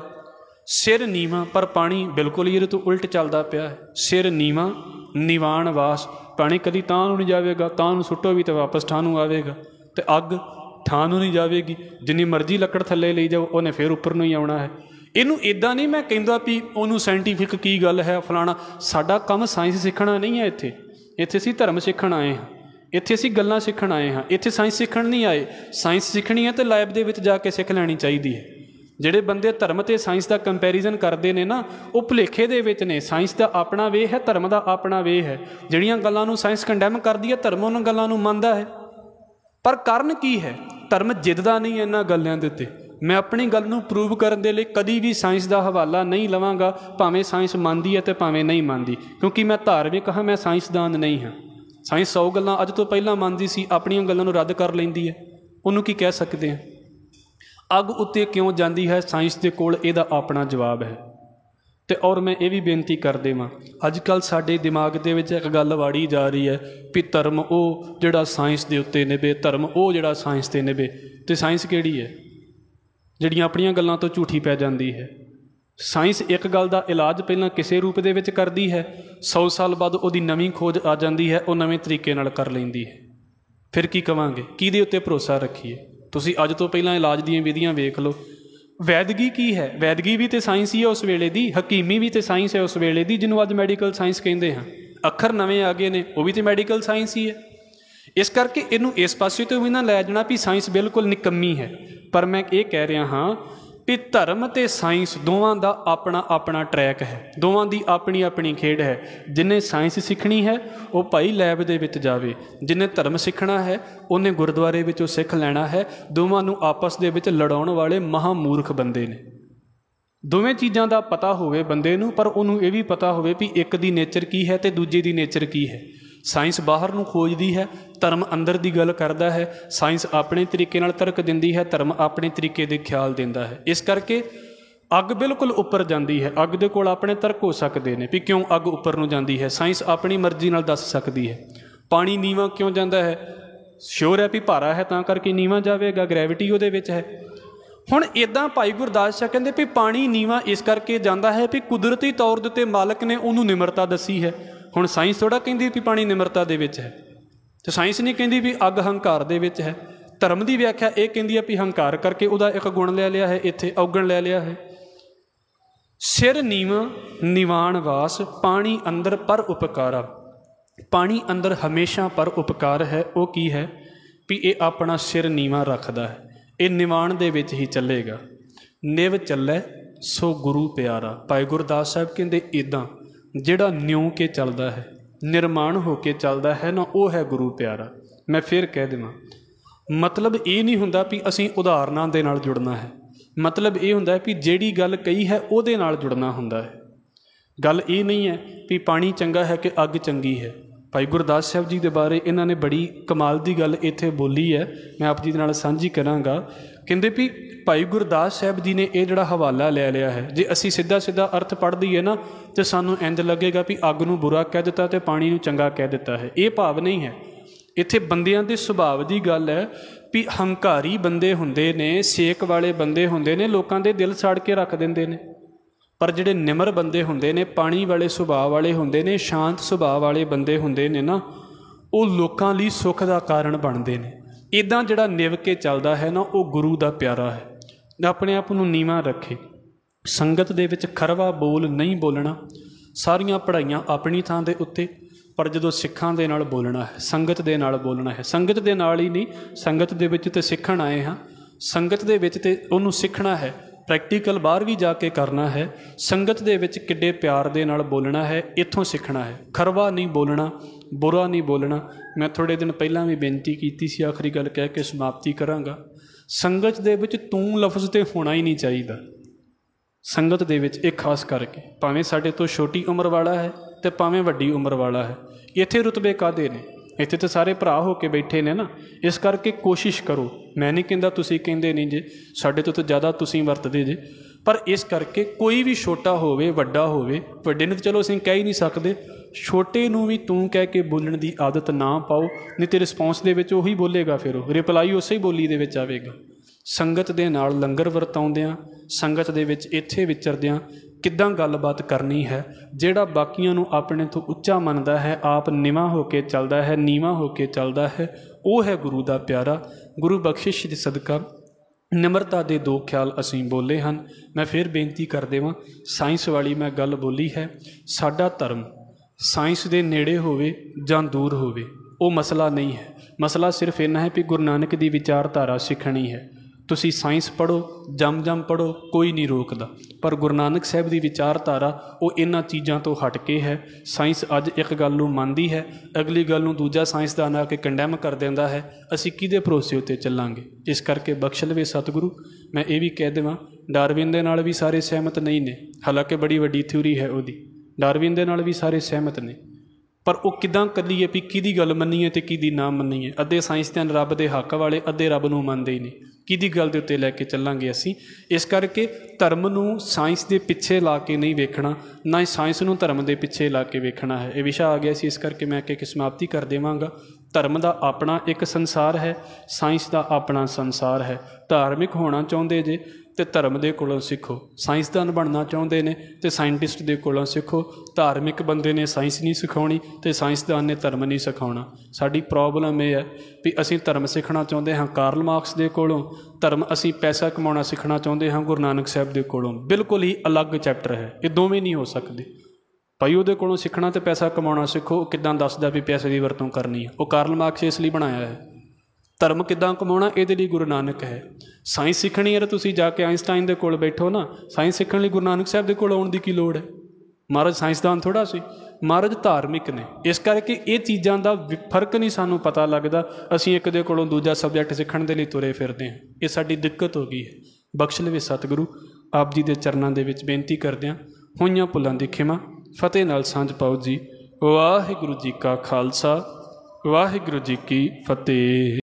ਸਿਰ ਨੀਵਾ, ਪਰ ਪਾਣੀ ਬਿਲਕੁਲ ਹੀ ਇਹਦੇ ਤੋਂ ਉਲਟ ਚੱਲਦਾ ਪਿਆ ਹੈ। ਸਿਰ ਨੀਵਾ ਨਿਵਾਨ ਵਾਸ, ਪਾਣੀ ਕਦੀ ਤਾਂ ਨੂੰ ਨਹੀਂ ਜਾਵੇਗਾ ਤਾਂ ਨੂੰ ਸੁੱਟੋ ਵੀ ਤੇ ਵਾਪਸ ਠਾਂ ਨੂੰ ਆਵੇਗਾ। ਤੇ ਅੱਗ ਠਾਂ ਨੂੰ ਨਹੀਂ ਜਾਵੇਗੀ, ਜਿੰਨੀ ਮਰਜ਼ੀ ਲੱਕੜ ਥੱਲੇ ਲਈ ਜਾਓ, ਉਹਨੇ ਫੇਰ ਉੱਪਰ ਨੂੰ ਹੀ ਆਉਣਾ ਹੈ। ਇਹਨੂੰ ਇਦਾਂ ਨਹੀਂ ਮੈਂ ਕਹਿੰਦਾ ਵੀ ਉਹਨੂੰ ਸਾਇੰਟੀਫਿਕ ਕੀ ਗੱਲ ਹੈ ਫਲਾਣਾ। ਸਾਡਾ ਕੰਮ ਸਾਇੰਸ ਸਿੱਖਣਾ ਨਹੀਂ ਹੈ ਇੱਥੇ। ਇੱਥੇ ਅਸੀਂ ਧਰਮ ਸਿੱਖਣ ਆਏ ਹਾਂ। ਇੱਥੇ ਅਸੀਂ ਗੱਲਾਂ ਸਿੱਖਣ ਆਏ ਹਾਂ। ਇੱਥੇ ਸਾਇੰਸ ਸਿੱਖਣ ਨਹੀਂ ਆਏ। ਸਾਇੰਸ ਸਿੱਖਣੀ ਹੈ ਤੇ ਲੈਬ ਦੇ ਵਿੱਚ ਜਾ ਕੇ ਸਿੱਖ ਲੈਣੀ ਚਾਹੀਦੀ ਹੈ। ਜਿਹੜੇ ਬੰਦੇ ਧਰਮ ਤੇ ਸਾਇੰਸ ਦਾ ਕੰਪੈਰੀਜ਼ਨ ਕਰਦੇ ਨੇ ਨਾ, ਉਹ ਭੁਲੇਖੇ ਦੇ ਵਿੱਚ ਨੇ। ਸਾਇੰਸ ਦਾ ਆਪਣਾ ਵੇ ਹੈ, ਧਰਮ ਦਾ ਆਪਣਾ ਵੇ ਹੈ। ਜਿਹੜੀਆਂ ਗੱਲਾਂ ਨੂੰ ਸਾਇੰਸ ਕੰਡੈਮ ਕਰਦੀ ਹੈ, ਧਰਮ ਉਹਨਾਂ ਗੱਲਾਂ ਨੂੰ ਮੰਨਦਾ ਹੈ। ਪਰ ਕਾਰਨ ਕੀ ਹੈ? ਧਰਮ ਜਿੱਦਦਾ ਨਹੀਂ ਇਹਨਾਂ ਗੱਲਾਂ ਦੇ ਉੱਤੇ। ਮੈਂ ਆਪਣੀ ਗੱਲ ਨੂੰ ਪ੍ਰੂਵ ਕਰਨ ਦੇ ਲਈ ਕਦੀ ਵੀ ਸਾਇੰਸ ਦਾ ਹਵਾਲਾ ਨਹੀਂ ਲਵਾਂਗਾ, ਭਾਵੇਂ ਸਾਇੰਸ ਮੰਨਦੀ ਹੈ ਤੇ ਭਾਵੇਂ ਨਹੀਂ ਮੰਨਦੀ, ਕਿਉਂਕਿ ਮੈਂ ਧਾਰਮਿਕ ਹਾਂ, ਮੈਂ ਸਾਇੰਸਦਾਨ ਨਹੀਂ ਹਾਂ। ਸਾਇੰਸ 100 ਗੱਲਾਂ ਅੱਜ ਤੋਂ ਪਹਿਲਾਂ ਮੰਨਦੀ ਸੀ, ਆਪਣੀਆਂ ਗੱਲਾਂ ਨੂੰ ਰੱਦ ਕਰ ਲੈਂਦੀ ਹੈ। ਉਹਨੂੰ ਕੀ ਕਹਿ ਸਕਦੇ ਹਾਂ? ਅੱਗ ਉੱਤੇ ਕਿਉਂ ਜਾਂਦੀ ਹੈ? ਸਾਇੰਸ ਦੇ ਕੋਲ ਇਹਦਾ ਆਪਣਾ ਜਵਾਬ ਹੈ। ਤੇ ਔਰ ਮੈਂ ਇਹ ਵੀ ਬੇਨਤੀ ਕਰ ਦੇਵਾਂ ਅੱਜ ਕੱਲ ਸਾਡੇ ਦਿਮਾਗ ਦੇ ਵਿੱਚ ਇੱਕ ਗੱਲ ਵਾੜੀ ਜਾ ਰਹੀ ਹੈ ਵੀ ਧਰਮ ਉਹ ਜਿਹੜਾ ਸਾਇੰਸ ਦੇ ਉੱਤੇ ਨਿਭੇ, ਧਰਮ ਉਹ ਜਿਹੜਾ ਸਾਇੰਸ ਤੇ ਨਿਭੇ। ਤੇ ਸਾਇੰਸ ਕਿਹੜੀ ਹੈ? ਜਿਹੜੀਆਂ ਆਪਣੀਆਂ ਗੱਲਾਂ ਤੋਂ ਝੂਠੀ ਪੈ ਜਾਂਦੀ ਹੈ। ਸਾਇੰਸ ਇੱਕ ਗੱਲ ਦਾ ਇਲਾਜ ਪਹਿਲਾਂ ਕਿਸੇ ਰੂਪ ਦੇ ਵਿੱਚ ਕਰਦੀ ਹੈ। 100 ਸਾਲ ਬਾਅਦ ਉਹਦੀ ਨਵੀਂ ਖੋਜ ਆ ਜਾਂਦੀ ਹੈ, ਉਹ ਨਵੇਂ ਤਰੀਕੇ ਨਾਲ ਕਰ ਲੈਂਦੀ ਹੈ। ਫਿਰ ਕੀ ਕਵਾਂਗੇ? ਕਿਹਦੇ ਉੱਤੇ ਭਰੋਸਾ ਰੱਖੀਏ? ਤੁਸੀਂ ਅੱਜ ਤੋਂ ਪਹਿਲਾਂ ਇਲਾਜ ਦੀਆਂ ਵਿਧੀਆਂ ਵੇਖ ਲਓ। ਵੈਦਗੀ ਕੀ ਹੈ? ਵੈਦਗੀ ਵੀ ਤੇ ਸਾਇੰਸ ਹੀ ਹੈ ਉਸ ਵੇਲੇ ਦੀ, ਹਕੀਮੀ ਵੀ ਤੇ ਸਾਇੰਸ ਹੈ ਉਸ ਵੇਲੇ ਦੀ, ਜਿਹਨੂੰ ਅੱਜ ਮੈਡੀਕਲ ਸਾਇੰਸ ਕਹਿੰਦੇ ਹਾਂ। ਅੱਖਰ ਨਵੇਂ ਆ ਗਏ ਨੇ, ਉਹ ਵੀ ਤੇ ਮੈਡੀਕਲ ਸਾਇੰਸ ਹੀ ਹੈ। ਇਸ ਕਰਕੇ ਇਹਨੂੰ ਇਸ ਪਾਸੇ ਤੋਂ ਵੀ ਨਾ ਲੈ ਜਾਣਾ ਵੀ ਸਾਇੰਸ ਬਿਲਕੁਲ ਨਿਕੰਮੀ ਹੈ। ਪਰ ਮੈਂ ਇਹ ਕਹਿ ਰਿਹਾ ਹਾਂ ਵੀ ਧਰਮ ਤੇ ਸਾਇੰਸ ਦੋਵਾਂ ਦਾ ਆਪਣਾ ਆਪਣਾ ਟਰੈਕ ਹੈ। ਦੋਵਾਂ ਦੀ ਆਪਣੀ ਆਪਣੀ ਖੇਡ ਹੈ। ਜਿਨੇ ਸਾਇੰਸ ਸਿੱਖਣੀ ਹੈ, ਉਹ ਭਾਈ ਲੈਬ ਦੇ ਵਿੱਚ ਜਾਵੇ। ਜਿਨੇ ਧਰਮ ਸਿੱਖਣਾ ਹੈ, ਉਹਨੇ ਗੁਰਦੁਆਰੇ ਵਿੱਚੋਂ ਸਿੱਖ ਲੈਣਾ ਹੈ। ਦੋਵਾਂ ਨੂੰ ਆਪਸ ਦੇ ਵਿੱਚ ਲੜਾਉਣ ਵਾਲੇ ਮਹਾਮੂਰਖ ਬੰਦੇ ਨੇ। ਦੋਵੇਂ ਚੀਜ਼ਾਂ ਦਾ ਪਤਾ ਹੋਵੇ ਬੰਦੇ ਨੂੰ, ਪਰ ਉਹਨੂੰ ਇਹ ਵੀ ਪਤਾ ਹੋਵੇ ਵੀ ਇੱਕ ਦੀ ਨੇਚਰ ਕੀ ਹੈ ਤੇ ਦੂਜੇ ਦੀ ਨੇਚਰ ਕੀ ਹੈ। ਸਾਇੰਸ ਬਾਹਰ ਨੂੰ ਖੋਜਦੀ ਹੈ, ਧਰਮ ਅੰਦਰ ਦੀ ਗੱਲ ਕਰਦਾ ਹੈ, ਸਾਇੰਸ ਆਪਣੇ ਤਰੀਕੇ ਨਾਲ ਤਰਕ ਦਿੰਦੀ ਹੈ, ਧਰਮ ਆਪਣੇ ਤਰੀਕੇ ਦੇ ਖਿਆਲ ਦਿੰਦਾ ਹੈ। ਇਸ ਕਰਕੇ ਅੱਗ ਬਿਲਕੁਲ ਉੱਪਰ ਜਾਂਦੀ ਹੈ, ਅੱਗ ਦੇ ਕੋਲ ਆਪਣੇ ਤਰਕ ਹੋ ਸਕਦੇ ਨੇ, ਵੀ ਕਿਉਂ ਅੱਗ ਉੱਪਰ ਨੂੰ ਜਾਂਦੀ ਹੈ, ਸਾਇੰਸ ਆਪਣੀ ਮਰਜ਼ੀ ਨਾਲ ਦੱਸ ਸਕਦੀ ਹੈ। ਪਾਣੀ ਨੀਵਾ ਕਿਉਂ ਜਾਂਦਾ ਹੈ? ਸ਼ੋਰ ਹੈ ਵੀ ਭਾਰਾ ਹੈ, ਤਾਂ ਕਰਕੇ ਨੀਵਾ ਜਾਵੇਗਾ ਗ੍ਰੈਵਿਟੀ ਉਹਦੇ ਵਿੱਚ ਹੈ। ਹੁਣ ਇਦਾਂ ਭਾਈ ਗੁਰਦਾਸ ਜੀ ਕਹਿੰਦੇ ਵੀ ਪਾਣੀ ਨੀਵਾ ਇਸ ਕਰਕੇ ਜਾਂਦਾ ਹੈ ਵੀ ਕੁਦਰਤੀ ਤੌਰ ਦੇ ਉੱਤੇ ਮਾਲਕ ਨੇ ਉਹਨੂੰ ਨਿਮਰਤਾ ਦੱਸੀ ਹੈ। ਹੁਣ ਸਾਇੰਸ ਥੋੜਾ ਕਹਿੰਦੀ ਵੀ ਪਾਣੀ ਨਿਮਰਤਾ ਦੇ ਵਿੱਚ ਹੈ। ਤੇ ਸਾਇੰਸ ਨਹੀਂ ਕਹਿੰਦੀ ਵੀ ਅੱਗ ਹੰਕਾਰ ਦੇ ਵਿੱਚ ਹੈ। ਧਰਮ ਦੀ ਵਿਆਖਿਆ ਇਹ ਕਹਿੰਦੀ ਹੈ ਵੀ ਹੰਕਾਰ ਕਰਕੇ ਉਹਦਾ ਇੱਕ ਗੁਣ ਲੈ ਲਿਆ ਹੈ, ਇੱਥੇ ਔਗਣ ਲੈ ਲਿਆ ਹੈ। ਸਿਰ ਨੀਵਾ ਨਿਵਾਨ ਵਾਸ, ਪਾਣੀ ਅੰਦਰ ਪਰ ਉਪਕਾਰਾ। ਪਾਣੀ ਅੰਦਰ ਹਮੇਸ਼ਾ ਪਰ ਉਪਕਾਰ ਹੈ, ਉਹ ਕੀ ਹੈ? ਵੀ ਇਹ ਆਪਣਾ ਸਿਰ ਨੀਵਾ ਰੱਖਦਾ ਹੈ। ਇਹ ਨਿਵਾਨ ਦੇ ਵਿੱਚ ਹੀ ਚੱਲੇਗਾ। ਨਿਵ ਚੱਲੇ ਸੋ ਗੁਰੂ ਪਿਆਰਾ। ਭਾਈ ਗੁਰਦਾਸ ਸਾਹਿਬ ਕਹਿੰਦੇ ਇਦਾਂ ਜਿਹੜਾ ਨਿਉ ਕੇ ਚੱਲਦਾ ਹੈ, ਨਿਰਮਾਣ ਹੋ ਕੇ ਚੱਲਦਾ ਹੈ ਨਾ, ਉਹ ਹੈ ਗੁਰੂ ਪਿਆਰਾ। ਮੈਂ ਫਿਰ ਕਹਿ ਦੇਵਾਂ, ਮਤਲਬ ਇਹ ਨਹੀਂ ਹੁੰਦਾ ਵੀ ਅਸੀਂ ਉਦਾਹਰਨਾਂ ਦੇ ਨਾਲ ਜੁੜਨਾ ਹੈ। ਮਤਲਬ ਇਹ ਹੁੰਦਾ ਹੈ ਵੀ ਜਿਹੜੀ ਗੱਲ ਕਹੀ ਹੈ, ਉਹਦੇ ਨਾਲ ਜੁੜਨਾ ਹੁੰਦਾ ਹੈ। ਗੱਲ ਇਹ ਨਹੀਂ ਹੈ ਵੀ ਪਾਣੀ ਚੰਗਾ ਹੈ ਕਿ ਅੱਗ ਚੰਗੀ ਹੈ। ਭਾਈ ਗੁਰਦਾਸ ਸਾਹਿਬ ਜੀ ਦੇ ਬਾਰੇ ਇਹਨਾਂ ਨੇ ਬੜੀ ਕਮਾਲ ਦੀ ਗੱਲ ਇੱਥੇ ਬੋਲੀ ਹੈ। ਮੈਂ ਆਪ ਜੀ ਦੇ ਨਾਲ ਸਾਂਝੀ ਕਰਾਂਗਾ ਕਹਿੰਦੇ ਵੀ ਭਾਈ ਗੁਰਦਾਸ ਸਾਹਿਬ ਜੀ ਨੇ ਇਹ ਜਿਹੜਾ ਹਵਾਲਾ ਲੈ ਲਿਆ ਹੈ, ਜੇ ਅਸੀਂ ਸਿੱਧਾ ਸਿੱਧਾ ਅਰਥ ਪੜ੍ਹ ਦਈਏ ਨਾ, ਤੇ ਸਾਨੂੰ ਇੰਜ ਲੱਗੇਗਾ ਵੀ ਅੱਗ ਨੂੰ ਬੁਰਾ ਕਹਿ ਦਿੱਤਾ ਤੇ ਪਾਣੀ ਨੂੰ ਚੰਗਾ ਕਹਿ ਦਿੱਤਾ ਹੈ। ਇਹ ਭਾਵ ਨਹੀਂ ਹੈ। ਇੱਥੇ ਬੰਦਿਆਂ ਦੇ ਸੁਭਾਅ ਦੀ ਗੱਲ ਹੈ ਵੀ ਹੰਕਾਰੀ ਬੰਦੇ ਹੁੰਦੇ ਨੇ, ਸੇਕ ਵਾਲੇ ਬੰਦੇ ਹੁੰਦੇ ਨੇ, ਲੋਕਾਂ ਦੇ ਦਿਲ ਸਾੜ ਕੇ ਰੱਖ ਦਿੰਦੇ ਨੇ। ਪਰ ਜਿਹੜੇ ਨਿਮਰ ਬੰਦੇ ਹੁੰਦੇ ਨੇ, ਪਾਣੀ ਵਾਲੇ ਸੁਭਾਅ ਵਾਲੇ ਹੁੰਦੇ ਨੇ, ਸ਼ਾਂਤ ਸੁਭਾਅ ਵਾਲੇ ਬੰਦੇ ਹੁੰਦੇ ਨੇ ਨਾ, ਉਹ ਲੋਕਾਂ ਲਈ ਸੁੱਖ ਦਾ ਕਾਰਨ ਬਣਦੇ ਨੇ। ਇਦਾਂ ਜਿਹੜਾ ਨਿਵ ਕੇ ਚੱਲਦਾ ਹੈ ਨਾ, ਉਹ ਗੁਰੂ ਦਾ ਪਿਆਰਾ ਹੈ। ਆਪਣੇ ਆਪ ਨੂੰ ਨੀਵਾਂ ਰੱਖੇ। ਸੰਗਤ ਦੇ ਵਿੱਚ ਖਰਵਾ ਬੋਲ ਨਹੀਂ ਬੋਲਣਾ, ਸਾਰੀਆਂ ਪੜ੍ਹਾਈਆਂ ਆਪਣੀ ਥਾਂ ਦੇ ਉੱਤੇ, ਪਰ ਜਦੋਂ ਸਿੱਖਾਂ ਦੇ ਨਾਲ ਬੋਲਣਾ ਹੈ, ਸੰਗਤ ਦੇ ਨਾਲ ਬੋਲਣਾ ਹੈ। ਸੰਗਤ ਦੇ ਨਾਲ ਹੀ ਨਹੀਂ, ਸੰਗਤ ਦੇ ਵਿੱਚ ਤੇ ਸਿੱਖਣ ਆਏ ਹਾਂ। ਸੰਗਤ ਦੇ ਵਿੱਚ ਤੇ ਉਹਨੂੰ ਸਿੱਖਣਾ ਹੈ, ਪ੍ਰੈਕਟੀਕਲ ਬਾਹਰ ਵੀ ਜਾ ਕੇ ਕਰਨਾ ਹੈ। ਸੰਗਤ ਦੇ ਵਿੱਚ ਕਿੱਡੇ ਪਿਆਰ ਦੇ ਨਾਲ ਬੋਲਣਾ ਹੈ, ਇੱਥੋਂ ਸਿੱਖਣਾ ਹੈ। ਖਰਵਾ ਨਹੀਂ ਬੋਲਣਾ ਬੁਰਾ ਨਹੀਂ ਬੋਲਣਾ। ਮੈਂ ਥੋੜੇ ਦਿਨ ਪਹਿਲਾਂ ਵੀ ਬੇਨਤੀ ਕੀਤੀ ਸੀ, ਆਖਰੀ ਗੱਲ ਕਹਿ ਕੇ ਸਮਾਪਤੀ ਕਰਾਂਗਾ। ਸੰਗਤ ਦੇ ਵਿੱਚ ਤੂੰ ਲਫ਼ਜ਼ ਤੇ ਹੋਣਾ ਹੀ ਨਹੀਂ ਚਾਹੀਦਾ। ਸੰਗਤ ਦੇ ਵਿੱਚ ਇਹ ਖਾਸ ਕਰਕੇ, ਭਾਵੇਂ ਸਾਡੇ ਤੋਂ ਛੋਟੀ ਉਮਰ ਵਾਲਾ ਹੈ ਤੇ ਭਾਵੇਂ ਵੱਡੀ ਉਮਰ ਵਾਲਾ ਹੈ, ਇੱਥੇ ਰੁਤਬੇ ਕਾਦੇ ਨੇ? ਇੱਥੇ ਤੇ ਸਾਰੇ ਭਰਾ ਹੋ ਕੇ ਬੈਠੇ ਨੇ ਨਾ। ਇਸ ਕਰਕੇ ਕੋਸ਼ਿਸ਼ ਕਰੋ। ਮੈਂ ਨਹੀਂ ਕਹਿੰਦਾ ਤੁਸੀਂ ਕਹਿੰਦੇ ਨਹੀਂ ਜੇ, ਸਾਡੇ ਤੋਂ ਤਾਂ ਜ਼ਿਆਦਾ ਤੁਸੀਂ ਵਰਤਦੇ ਜੇ। ਪਰ ਇਸ ਕਰਕੇ ਕੋਈ ਵੀ ਛੋਟਾ ਹੋਵੇ, ਵੱਡਾ ਹੋਵੇ, ਵੱਡੇ ਨੂੰ ਤਾਂ ਚਲੋ ਅਸੀਂ ਕਹਿ ਹੀ ਨਹੀਂ ਸਕਦੇ। ਛੋਟੇ ਨੂੰ ਵੀ ਤੂੰ ਕਹਿ ਕੇ ਬੋਲਣ ਦੀ ਆਦਤ ਨਾ ਪਾਓ, ਨਹੀਂ ਤੇ ਰਿਸਪੌਂਸ ਦੇ ਵਿੱਚ ਉਹੀ ਬੋਲੇਗਾ ਫਿਰ ਉਹ। ਰਿਪਲਾਈ ਉਸੇ ਹੀ ਬੋਲੀ ਦੇ ਵਿੱਚ ਆਵੇਗਾ। ਸੰਗਤ ਦੇ ਨਾਲ ਲੰਗਰ ਵਰਤਾਉਂਦਿਆਂ, ਸੰਗਤ ਦੇ ਵਿੱਚ ਇੱਥੇ ਵਿਚਰਦਿਆਂ ਕਿੱਦਾਂ ਗੱਲਬਾਤ ਕਰਨੀ ਹੈ, ਜਿਹੜਾ ਬਾਕੀਆਂ ਨੂੰ ਆਪਣੇ ਤੋਂ ਉੱਚਾ ਮੰਨਦਾ ਹੈ, ਆਪ ਨਿਵਾ ਹੋ ਕੇ ਚੱਲਦਾ ਹੈ, ਨੀਵਾ ਹੋ ਕੇ ਚੱਲਦਾ ਹੈ, ਉਹ ਹੈ ਗੁਰੂ ਦਾ ਪਿਆਰਾ। ਗੁਰੂ ਬਖਸ਼ਿਸ਼ ਦੇ ਸਦਕਾ, ਨਿਮਰਤਾ ਦੇ ਦੋ ਖਿਆਲ ਅਸੀਂ ਬੋਲੇ ਹਨ। ਮੈਂ ਫਿਰ ਬੇਨਤੀ ਕਰ ਦੇਵਾਂ, ਸਾਇੰਸ ਵਾਲੀ ਮੈਂ ਗੱਲ ਬੋਲੀ ਹੈ, ਸਾਡਾ ਧਰਮ ਸਾਇੰਸ ਦੇ ਨੇੜੇ ਹੋਵੇ ਜਾਂ ਦੂਰ ਹੋਵੇ, ਉਹ ਮਸਲਾ ਨਹੀਂ ਹੈ। ਮਸਲਾ ਸਿਰਫ ਇੰਨਾ ਹੈ ਕਿ ਗੁਰੂ ਨਾਨਕ ਦੀ ਵਿਚਾਰਧਾਰਾ ਸਿੱਖਣੀ ਹੈ। ਤੁਸੀਂ ਸਾਇੰਸ ਪੜੋ ਜਮ ਜਮ ਪੜੋ ਕੋਈ ਨਹੀਂ ਰੋਕਦਾ। ਪਰ ਗੁਰੂ ਨਾਨਕ ਸਾਹਿਬ ਦੀ ਵਿਚਾਰਧਾਰਾ, ਉਹ ਇਹਨਾਂ ਚੀਜ਼ਾਂ ਤੋਂ ਹਟ ਕੇ ਹੈ। ਸਾਇੰਸ ਅੱਜ ਇੱਕ ਗੱਲ ਨੂੰ ਮੰਨਦੀ ਹੈ, ਅਗਲੀ ਗੱਲ ਨੂੰ ਦੂਜਾ ਸਾਇੰਸਦਾਨ ਆ ਕੇ ਕੰਡੈਮ ਕਰ ਦਿੰਦਾ ਹੈ, ਅਸੀਂ ਕਿਹਦੇ ਭਰੋਸੇ ਉੱਤੇ ਚੱਲਾਂਗੇ? ਇਸ ਕਰਕੇ ਬਖਸ਼ ਲਵੇ ਸਤਿਗੁਰੂ। ਮੈਂ ਇਹ ਵੀ ਕਹਿ ਦੇਵਾਂ, ਡਾਰਵਿਨ ਦੇ ਨਾਲ ਵੀ ਸਾਰੇ ਸਹਿਮਤ ਨਹੀਂ ਨੇ, ਹਾਲਾਂਕਿ ਬੜੀ ਵੱਡੀ ਥਿਊਰੀ ਹੈ ਉਹਦੀ। ਡਾਰਵਿਨ ਦੇ ਨਾਲ ਵੀ ਸਾਰੇ ਸਹਿਮਤ ਨੇ। ਪਰ ਉਹ ਕਿਦਾਂ ਕੱਲੀਏ ਵੀ ਕਿਹਦੀ ਗੱਲ ਮੰਨੀਏ ਤੇ ਕਿਹਦੀ ਨਾ ਮੰਨੀਏ? ਅੱਧੇ ਸਾਇੰਸਦਾਨ ਰੱਬ ਦੇ ਹੱਕ ਵਾਲੇ, ਅੱਧੇ ਰੱਬ ਨੂੰ ਮੰਨਦੇ ਹੀ ਨਹੀਂ। ਕਿਹਦੀ ਗੱਲ ਦੇ ਉੱਤੇ ਲੈ ਕੇ ਚੱਲਾਂਗੇ ਅਸੀਂ? ਇਸ ਕਰਕੇ ਧਰਮ ਨੂੰ ਸਾਇੰਸ ਦੇ ਪਿੱਛੇ ਲਾ ਕੇ ਨਹੀਂ ਵੇਖਣਾ, ਨਾ ਹੀ ਸਾਇੰਸ ਨੂੰ ਧਰਮ ਦੇ ਪਿੱਛੇ ਲਾ ਕੇ ਵੇਖਣਾ ਹੈ। ਇਹ ਵਿਸ਼ਾ ਆ ਗਿਆ ਸੀ, ਇਸ ਕਰਕੇ ਮੈਂ ਕਿ ਸਮਾਪਤੀ ਕਰ ਦੇਵਾਂਗਾ। ਧਰਮ ਦਾ ਆਪਣਾ ਇੱਕ ਸੰਸਾਰ ਹੈ, ਸਾਇੰਸ ਦਾ ਆਪਣਾ ਸੰਸਾਰ ਹੈ। ਧਾਰਮਿਕ ਹੋਣਾ ਚਾਹੁੰਦੇ ਜੇ ਤੇ ਧਰਮ ਦੇ ਕੋਲੋਂ ਸਿੱਖੋ। ਸਾਇੰਸਦਾਨ ਬਣਨਾ ਚਾਹੁੰਦੇ ਨੇ ਤੇ ਸਾਇੰਟਿਸਟ ਦੇ ਕੋਲੋਂ ਸਿੱਖੋ। ਧਾਰਮਿਕ ਬੰਦੇ ਨੇ ਸਾਇੰਸ ਨਹੀਂ ਸਿਖਾਉਣੀ ਤੇ ਸਾਇੰਸਦਾਨ ਨੇ ਧਰਮ ਨਹੀਂ ਸਿਖਾਉਣਾ। ਸਾਡੀ ਪ੍ਰੋਬਲਮ ਇਹ ਹੈ ਵੀ ਅਸੀਂ ਧਰਮ ਸਿੱਖਣਾ ਚਾਹੁੰਦੇ ਹਾਂ ਕਾਰਲ ਮਾਰਕਸ ਦੇ ਕੋਲੋਂ, ਧਰਮ ਅਸੀਂ ਪੈਸਾ ਕਮਾਉਣਾ ਸਿੱਖਣਾ ਚਾਹੁੰਦੇ ਹਾਂ ਗੁਰੂ ਨਾਨਕ ਸਾਹਿਬ ਦੇ ਕੋਲੋਂ। ਬਿਲਕੁਲ ਹੀ ਅਲੱਗ ਚੈਪਟਰ ਹੈ। ਇਹ ਦੋਵੇਂ ਨਹੀਂ ਹੋ ਸਕਦੇ। ਭਾਈ ਉਹਦੇ ਕੋਲੋਂ ਸਿੱਖਣਾ ਤੇ ਪੈਸਾ ਕਮਾਉਣਾ ਸਿੱਖੋ, ਉਹ ਕਿਦਾਂ ਦੱਸਦਾ ਵੀ ਪੈਸੇ ਦੀ ਵਰਤੋਂ ਕਰਨੀ ਹੈ? ਉਹ ਕਾਰਲ ਮਾਰਕਸ ਇਸ ਲਈ ਬਣਾਇਆ ਹੈ। ਧਰਮ ਕਿੱਦਾਂ ਕਮਾਉਣਾ, ਇਹਦੇ ਲਈ ਗੁਰੂ ਨਾਨਕ ਹੈ। ਸਾਇੰਸ ਸਿੱਖਣੀ ਹੈ ਤਾਂ ਤੁਸੀਂ ਜਾ ਕੇ ਆਇਨਸਟਾਈਨ ਦੇ ਕੋਲ ਬੈਠੋ ਨਾ। ਸਾਇੰਸ ਸਿੱਖਣ ਲਈ ਗੁਰੂ ਨਾਨਕ ਸਾਹਿਬ ਦੇ ਕੋਲ ਆਉਣ ਦੀ ਕੀ ਲੋੜ ਹੈ? ਮਹਾਰਾਜ ਸਾਇੰਸਦਾਨ ਥੋੜਾ ਸੀ। ਮਹਾਰਾਜ ਧਾਰਮਿਕ ਨੇ। ਇਸ ਕਰਕੇ ਇਹ ਚੀਜ਼ਾਂ ਦਾ ਫ਼ਰਕ ਨਹੀਂ ਸਾਨੂੰ ਪਤਾ ਲੱਗਦਾ। ਅਸੀਂ ਇੱਕ ਦੇ ਕੋਲੋਂ ਦੂਜਾ ਸਬਜੈਕਟ ਸਿੱਖਣ ਦੇ ਲਈ ਤੁਰੇ ਫਿਰਦੇ ਹਾਂ। ਇਹ ਸਾਡੀ ਦਿੱਕਤ ਹੋ ਗਈ ਹੈ। ਬਖਸ਼ ਲਵੇ ਸਤਿਗੁਰੂ। ਆਪ ਜੀ ਦੇ ਚਰਨਾਂ ਦੇ ਵਿੱਚ ਬੇਨਤੀ ਕਰਦੇ ਹਾਂ। ਹੋਈਆਂ ਭੁੱਲਾਂ ਦੀ ਖਿਮਾ। ਫਤਿਹ ਨਾਲ ਸਾਂਝ ਪਾਓ ਜੀ। ਵਾਹਿਗੁਰੂ ਜੀ ਕਾ ਖਾਲਸਾ। ਵਾਹਿਗੁਰੂ ਜੀ ਕੀ ਫਤਿਹ।